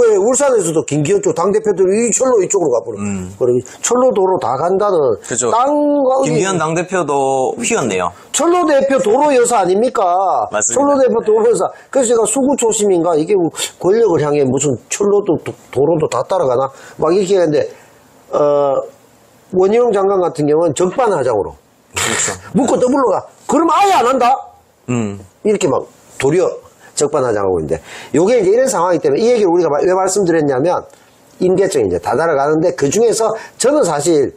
그 울산에서도 김기현 쪽 당대표들이 이 철로 이쪽으로 가버리고. 그리고 철로 도로 다 간다는. 음. 그죠. 땅과 김기현 당대표도 휘었네요. 철로 대표 도로 여사 아닙니까? 맞습니다. 철로 대표 도로 여사. 그래서 제가 수구 초심인가 이게 뭐 권력을 향해 무슨 철로도 도- 도로도 다 따라가나 막 이렇게 했는데 어 원희룡 장관 같은 경우는 적반하장으로 그렇죠. 묶고 더불러가. 그럼 아예 안 한다. 음. 이렇게 막 도리어 적반하장하고 있는데 요게 이제 이런 상황이기 때문에 이 얘기를 우리가 왜 말씀드렸냐면 임계점이 이제 다다라가는데 그 중에서 저는 사실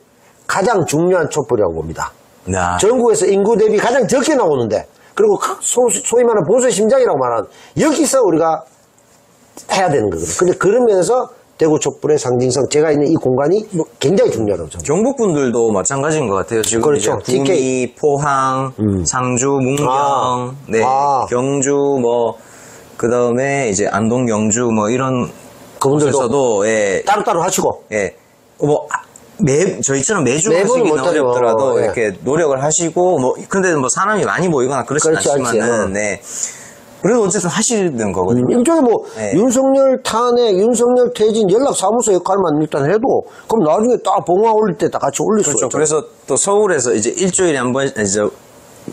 가장 중요한 촛불이라고 봅니다. 야. 전국에서 인구 대비 가장 적게 나오는데 그리고 그 소, 소위 말하는 보수의 심장이라고 말하는 여기서 우리가 해야 되는 거거든요. 근데 그런 면에서 대구 촛불의 상징성 제가 있는 이 공간이 뭐 굉장히 중요하다고 저는. 경북 분들도 마찬가지인 것 같아요. 지금 그렇죠. 구미, TK. 포항, 상주, 문경, 아. 네, 아. 경주 뭐 그 다음에 이제 안동, 영주 뭐 이런 그분들도 곳에서도 예, 따로따로 하시고 예. 뭐, 아, 매, 저희처럼 매주 매번은 하시기는 못 하죠. 어렵더라도 예. 이렇게 노력을 하시고, 뭐, 근데 뭐 사람이 많이 모이거나 그렇진 그렇지 않지, 않지만은, 어. 네. 그래도 어쨌든 하시는 거거든요. 일종의 뭐 네. 윤석열 탄핵, 윤석열 퇴진 연락 사무소 역할만 일단 해도 그럼 나중에 딱 봉화 올릴 때 다 같이 올릴 그렇죠. 수 있죠. 그래서 또 서울에서 이제 일주일에 한 번, 이제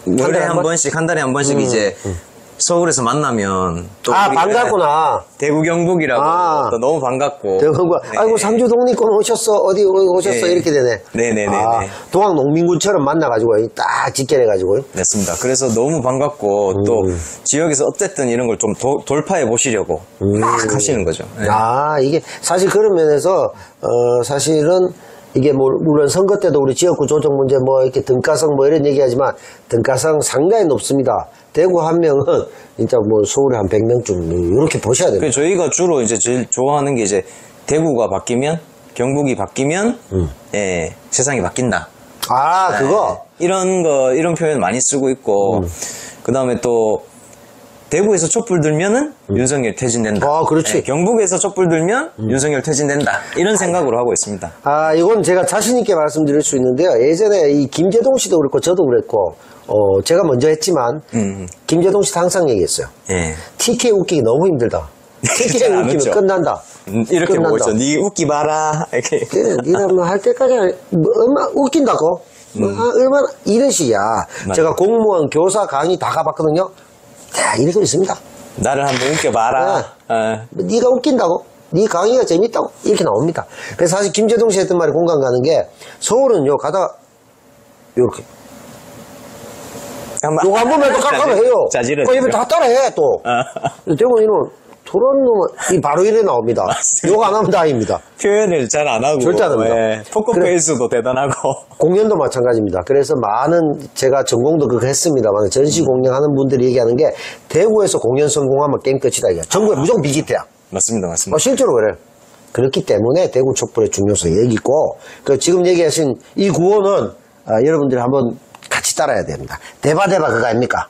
월에 한 한 번? 번씩, 한 달에 한 번씩 이제 서울에서 만나면 또 아 우리 반갑구나. 대구 경북이라고 아. 또 너무 반갑고. 대구가 네. 아이고 상주 독립군 오셨어 어디 오셨어 네. 이렇게 되네. 네네네네. 아, 동학 농민군처럼 만나가지고 딱 직결해가지고. 맞습니다. 그래서 너무 반갑고 또 지역에서 어쨌든 이런 걸 좀 돌파해 보시려고 막 하시는 거죠. 네. 아 이게 사실 그런 면에서 어 사실은 이게 뭐 물론 선거 때도 우리 지역구 조정 문제 뭐 이렇게 등가성 뭐 이런 얘기하지만 등가성 상당히 높습니다. 대구 한 명은 진짜 뭐 서울에 한 100명쯤 이렇게 보셔야 됩니다. 그래서 저희가 주로 이제 제일 좋아하는 게 이제 대구가 바뀌면 경북이 바뀌면 예, 세상이 바뀐다. 아 그거 네. 이런 거 이런 표현 많이 쓰고 있고 그 다음에 또 대구에서 촛불 들면은 윤석열 퇴진된다. 아, 그렇지. 예, 경북에서 촛불 들면 윤석열 퇴진된다. 이런 생각으로 하고 있습니다. 아, 이건 제가 자신있게 말씀드릴 수 있는데요. 예전에 이 김재동 씨도 그랬고, 저도 그랬고, 어, 제가 먼저 했지만, 음. 김재동 씨도 항상 얘기했어요. 예. TK 웃기기 너무 힘들다. TK 웃기면. 끝난다. 음, 이렇게 끝난다. 보고 있어. 니 웃기 봐라. 이렇게. 그래, 니가 뭐할 때까지 뭐 얼마 웃긴다고? 뭐, 아, 얼마나 이런 식이야. 제가 공무원, 교사, 강의 다 가봤거든요. 다 이러고 있습니다. 나를 한번 웃겨봐라. 어. 뭐 네가 웃긴다고? 네 강의가 재밌다고? 이렇게 나옵니다. 그래서 사실 김재동 씨 했던 말이 공감 가는 게 서울은요 가다가 이렇게 요거 한 번만 더 깜깜 해요. 자질은. 그 입에 다 따라해 또. 대구 이는 저런 놈은 이 바로 이래 나옵니다. 요거 안 하면 다입니다. 표현을 잘 안 하고. 절대 안 합니다. 예, 포커페이스도 대단하고. 공연도 마찬가지입니다. 그래서 많은 제가 전공도 그거 했습니다만 전시 공연하는 분들이 얘기하는 게 대구에서 공연 성공하면 게임 끝이다 이게. 전국에 무조건 비기태야. 맞습니다, 어, 맞습니다. 실제로 그래요. 그렇기 때문에 대구 촛불의 중요성이 얘기고, 그 지금 얘기하신 이 구호는 아, 여러분들이 한번 따라야 됩니다. 대바대바 그거 아닙니까?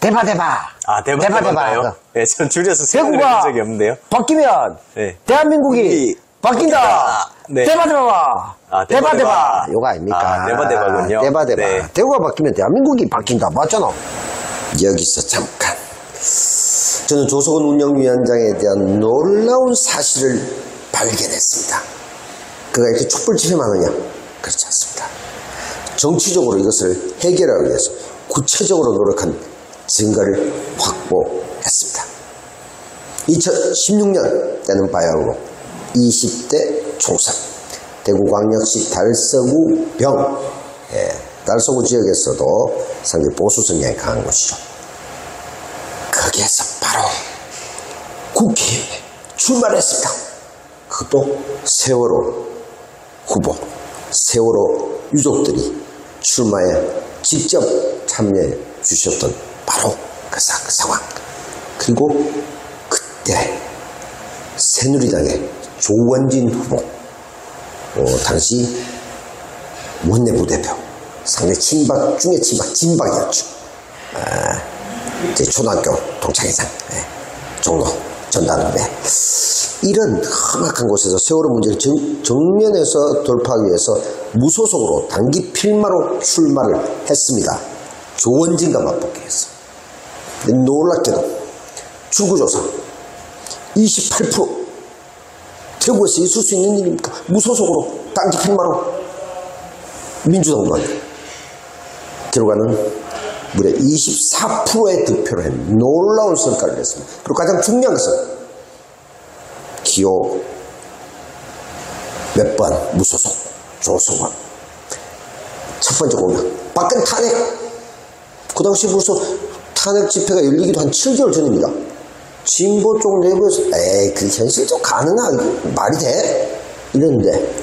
대바 대바. 아, 대박 대바 대박인가요? 대바. 네, 전 줄여서 대구가 해본 적이 없는데요. 바뀌면 네. 대한민국이 이- 바뀐다. 네. 대바 대바. 아, 대바 대바 대바. 대바. 요거 아닙니까? 아, 대바 대바군요. 대바 대바. 네. 대구가 바뀌면 대한민국이 바뀐다. 맞잖아. 여기서 잠깐. 저는 조석원 운영위원장에 대한 놀라운 사실을 발견했습니다. 그가 이렇게 촛불 집회만 하냐? 그렇지 않습니다. 정치적으로 이것을 해결하기 위해서 구체적으로 노력한 증거를 확보했습니다. 2016년 때는 바야흐로 20대 총선 대구광역시 달서구 병 예, 달서구 지역에서도 상당히 보수 성향이 강한 곳이죠. 거기에서 바로 국회에 출마했습니다. 그것도 세월호 후보, 세월호 유족들이 출마에 직접 참여해 주셨던 바로 그 사- 그 상황. 그리고 그때 새누리당의 조원진 후보, 어, 당시 원내부 대표, 상당히 친박 중에 친박, 진박이었죠. 아, 제 초등학교 동창회장, 예, 종로 전당대 이런 험악한 곳에서 세월호 문제를 정, 정면에서 돌파하기 위해서 무소속으로 단기 필마로 출마를 했습니다. 조원진과 맞붙게 했어. 근데 놀랍게도 출구조사 28% 대구에서 있을 수 있는 일입니까? 무소속으로 단기 필마로 민주당과 결과는 무려 24%의 득표를 한 놀라운 성과를 냈습니다. 그리고 가장 중요한 것은 기호 몇 번 무소속 조소관 첫 번째 공약 박근혜 탄핵 그 당시 벌써 탄핵 집회가 열리기도 한 7개월 전입니다. 진보 쪽 내부에서 에이 그 현실적 가능하 말이 돼? 이랬는데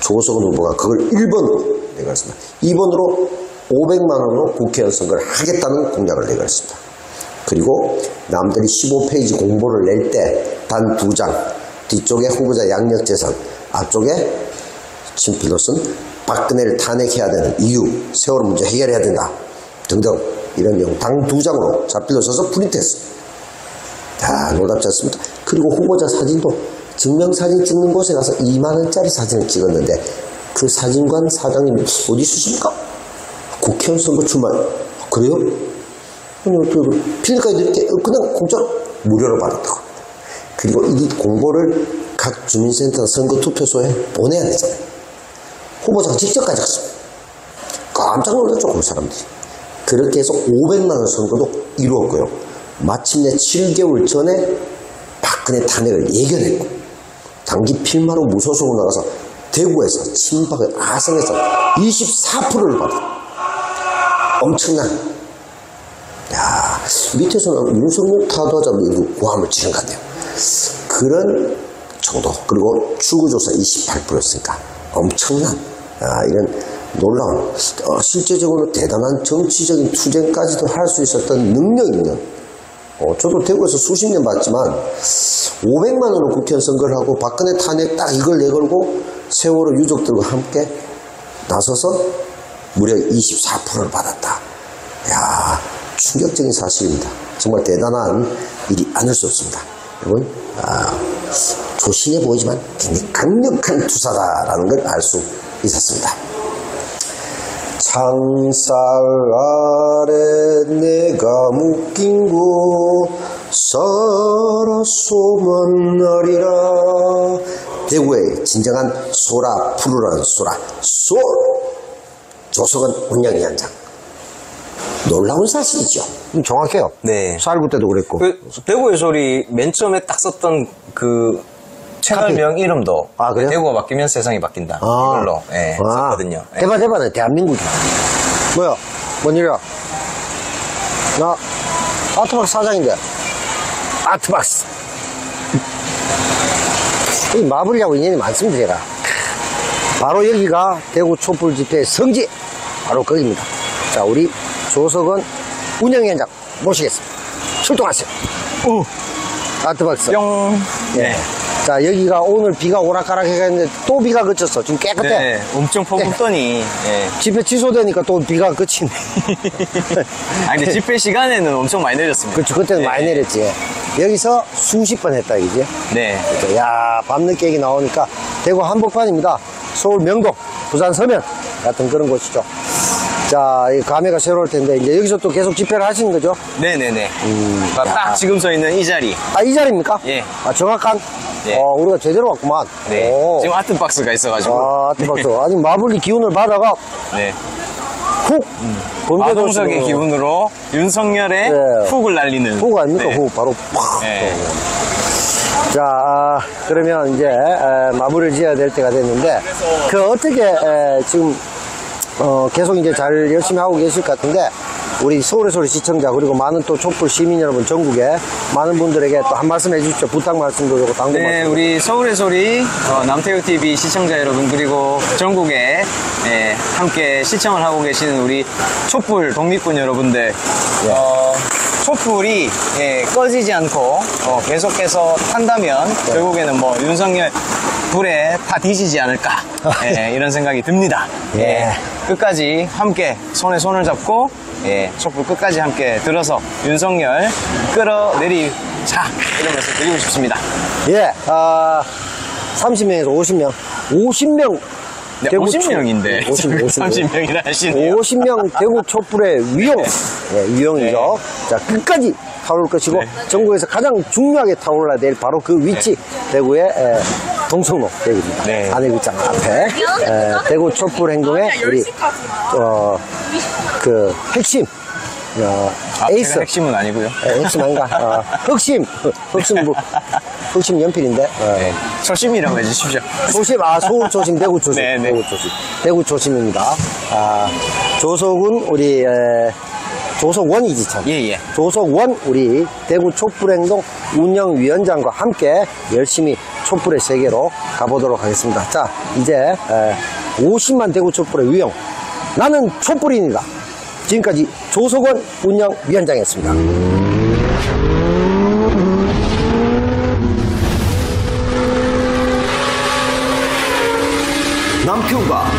조석은 후보가 그걸 1번으로 내걸었습니다. 2번으로 500만 원으로 국회의원 선거를 하겠다는 공약을 내걸었습니다. 그리고 남들이 15페이지 공보를 낼 때 단 두 장, 뒤쪽에 후보자 양력 재산, 앞쪽에 친필로서는 박근혜를 탄핵해야 되는 이유, 세월호 문제 해결해야 된다 등등 이런 내용 당 두 장으로 자필로 써서 프린트했습니다. 다 놀랍지 않습니까? 그리고 후보자 사진도 증명사진 찍는 곳에 가서 2만원짜리 사진을 찍었는데 그 사진관 사장님 어디 있으십니까? 국회의원 선거 출마 그래요? 아니 어떻게 필리까지 드릴게 그냥 공짜로 무료로 받았다고. 그리고 이 공고를 각 주민센터 선거 투표소에 보내야 되잖아요. 후보자가 직접 가져갔습니다 깜짝 놀랐죠 그 사람들이. 그렇게 해서 500만 원 선거도 이루었고요. 마침내 7개월 전에 박근혜 탄핵을 예견했고 단기 필마로 무소속으로 나가서 대구에서 친박의 아성에서 24%를 받아 엄청난 야 밑에서는 윤석열 타도하자면 이거 고함을 치는 것 같네요. 그런 정도. 그리고 출구조사 28%였으니까 엄청난 아, 이런 놀라운 어, 실제적으로 대단한 정치적인 투쟁까지도 할 수 있었던 능력 있는 어, 저도 대구에서 수십 년 봤지만 500만 원으로 국회의원 선거를 하고 박근혜 탄핵 딱 이걸 내걸고 세월호 유족들과 함께 나서서 무려 24%를 받았다. 야 충격적인 사실입니다. 정말 대단한 일이 아닐 수 없습니다. 여러분, 아, 조신해 보이지만 굉장히 강력한 투사다라는 걸 알 수 있었습니다. 창살 아래 내가 묶인 곳 살아소만 나리라 대구의 진정한 소라 푸르라는 소라 솔 조석은 운영위원장 놀라운 사실이죠 정확해요 네. 쌀구 때도 그랬고 그 대구의 소리 맨 처음에 딱 썼던 그 채널명 이름도 아, 그래요? 대구가 바뀌면 세상이 바뀐다 이걸로 예, 썼거든요. 예. 대박 대박은 대한민국이다. 뭐야? 뭔 일이야? 나 아트박스 사장인데. 아트박스. 이 마블이하고 인연이 많습니다, 제가. 바로 여기가 대구 촛불 집회 성지. 바로 거기입니다. 자, 우리 조석은 운영위원장 모시겠습니다. 출동하세요. 아트박스. 뿅. 네. 자, 자, 여기가 오늘 비가 오락가락 해갔는데 또 비가 그쳤어. 지금 깨끗해. 네, 엄청 퍼붓더니. 예. 집회 취소되니까 또 비가 그치네. 아 근데 집회 시간에는 엄청 많이 내렸습니다. 그렇죠. 그때는 네. 많이 내렸지. 여기서 수십 번 했다, 이제. 네. 그렇죠. 야, 밤늦게 여기 나오니까 대구 한복판입니다. 서울 명동, 부산 서면 같은 그런 곳이죠. 자, 이 감회가 새로울 텐데, 이제 여기서 또 계속 집회를 하시는 거죠? 네네네. 음. 아, 딱 지금 서 있는 이 자리. 아, 이 자리입니까? 예. 아, 정확한? 예. 어, 우리가 제대로 왔구만. 네. 오. 지금 아트박스가 있어가지고. 아, 대박도. 아니, 마블리 기운을 받아가 네. 훅! 범죄 마동석의 도시로 기분으로 윤석열의 네. 훅을 날리는. 훅 아닙니까? 네. 훅. 바로 팍! 네. 자, 아, 그러면 이제 에, 마무리를 지어야 될 때가 됐는데 그 어떻게 에, 지금 어, 계속 이제 잘 열심히 하고 계실 것 같은데 우리 서울의 소리 시청자 그리고 많은 또 촛불 시민 여러분 전국에 많은 분들에게 또 한 말씀 해주십시오. 부탁 말씀도 그리고 당부 네, 말씀. 우리 서울의 소리 어, 남태우 TV 시청자 여러분 그리고 전국에 예, 함께 시청을 하고 계시는 우리 촛불 독립군 여러분들 어, 촛불이 예, 꺼지지 않고 어, 계속해서 탄다면 결국에는 뭐 윤석열 불에 다 뒤지지 않을까 예, 이런 생각이 듭니다. 예, 끝까지 함께 손에 손을 잡고 예, 촛불 끝까지 함께 들어서 윤석열 끌어내리자 이런 말씀 드리고 싶습니다. 예, 아, 30명에서 50명. 50명. 네, 50명인데 50, 50, 30명이나 하시네요. 50명 대구 촛불의 위용. 예, 위용이죠. 자, 끝까지 타오를 것이고, 네. 전국에서 가장 중요하게 타올라야 될 바로 그 위치, 대구의 에, 동성로 대구입니다. 네. 하늘극장 앞에. 에, 대구 촛불 행동의 우리, 어, 그, 핵심. 어, 아, 에이스. 핵심은 아니고요. 에, 핵심 아닌가? 어, 흑심. 흑심, 뭐, 흑심 연필인데. 어. 네, 초심이라고 해주십시오. 조심, 아, 서울 조심, 대구 조심. 네, 네. 대구 조심. 대구 조심입니다. 아, 조석은 우리, 에, 조석원이지 참. 예, 예. 조석원, 우리 대구 촛불행동 운영위원장과 함께 열심히 촛불의 세계로 가보도록 하겠습니다. 자, 이제, 에, 50만 대구 촛불의 위용. 나는 촛불인이다. 지금까지 조석원 운영위원장이었습니다. 남편과.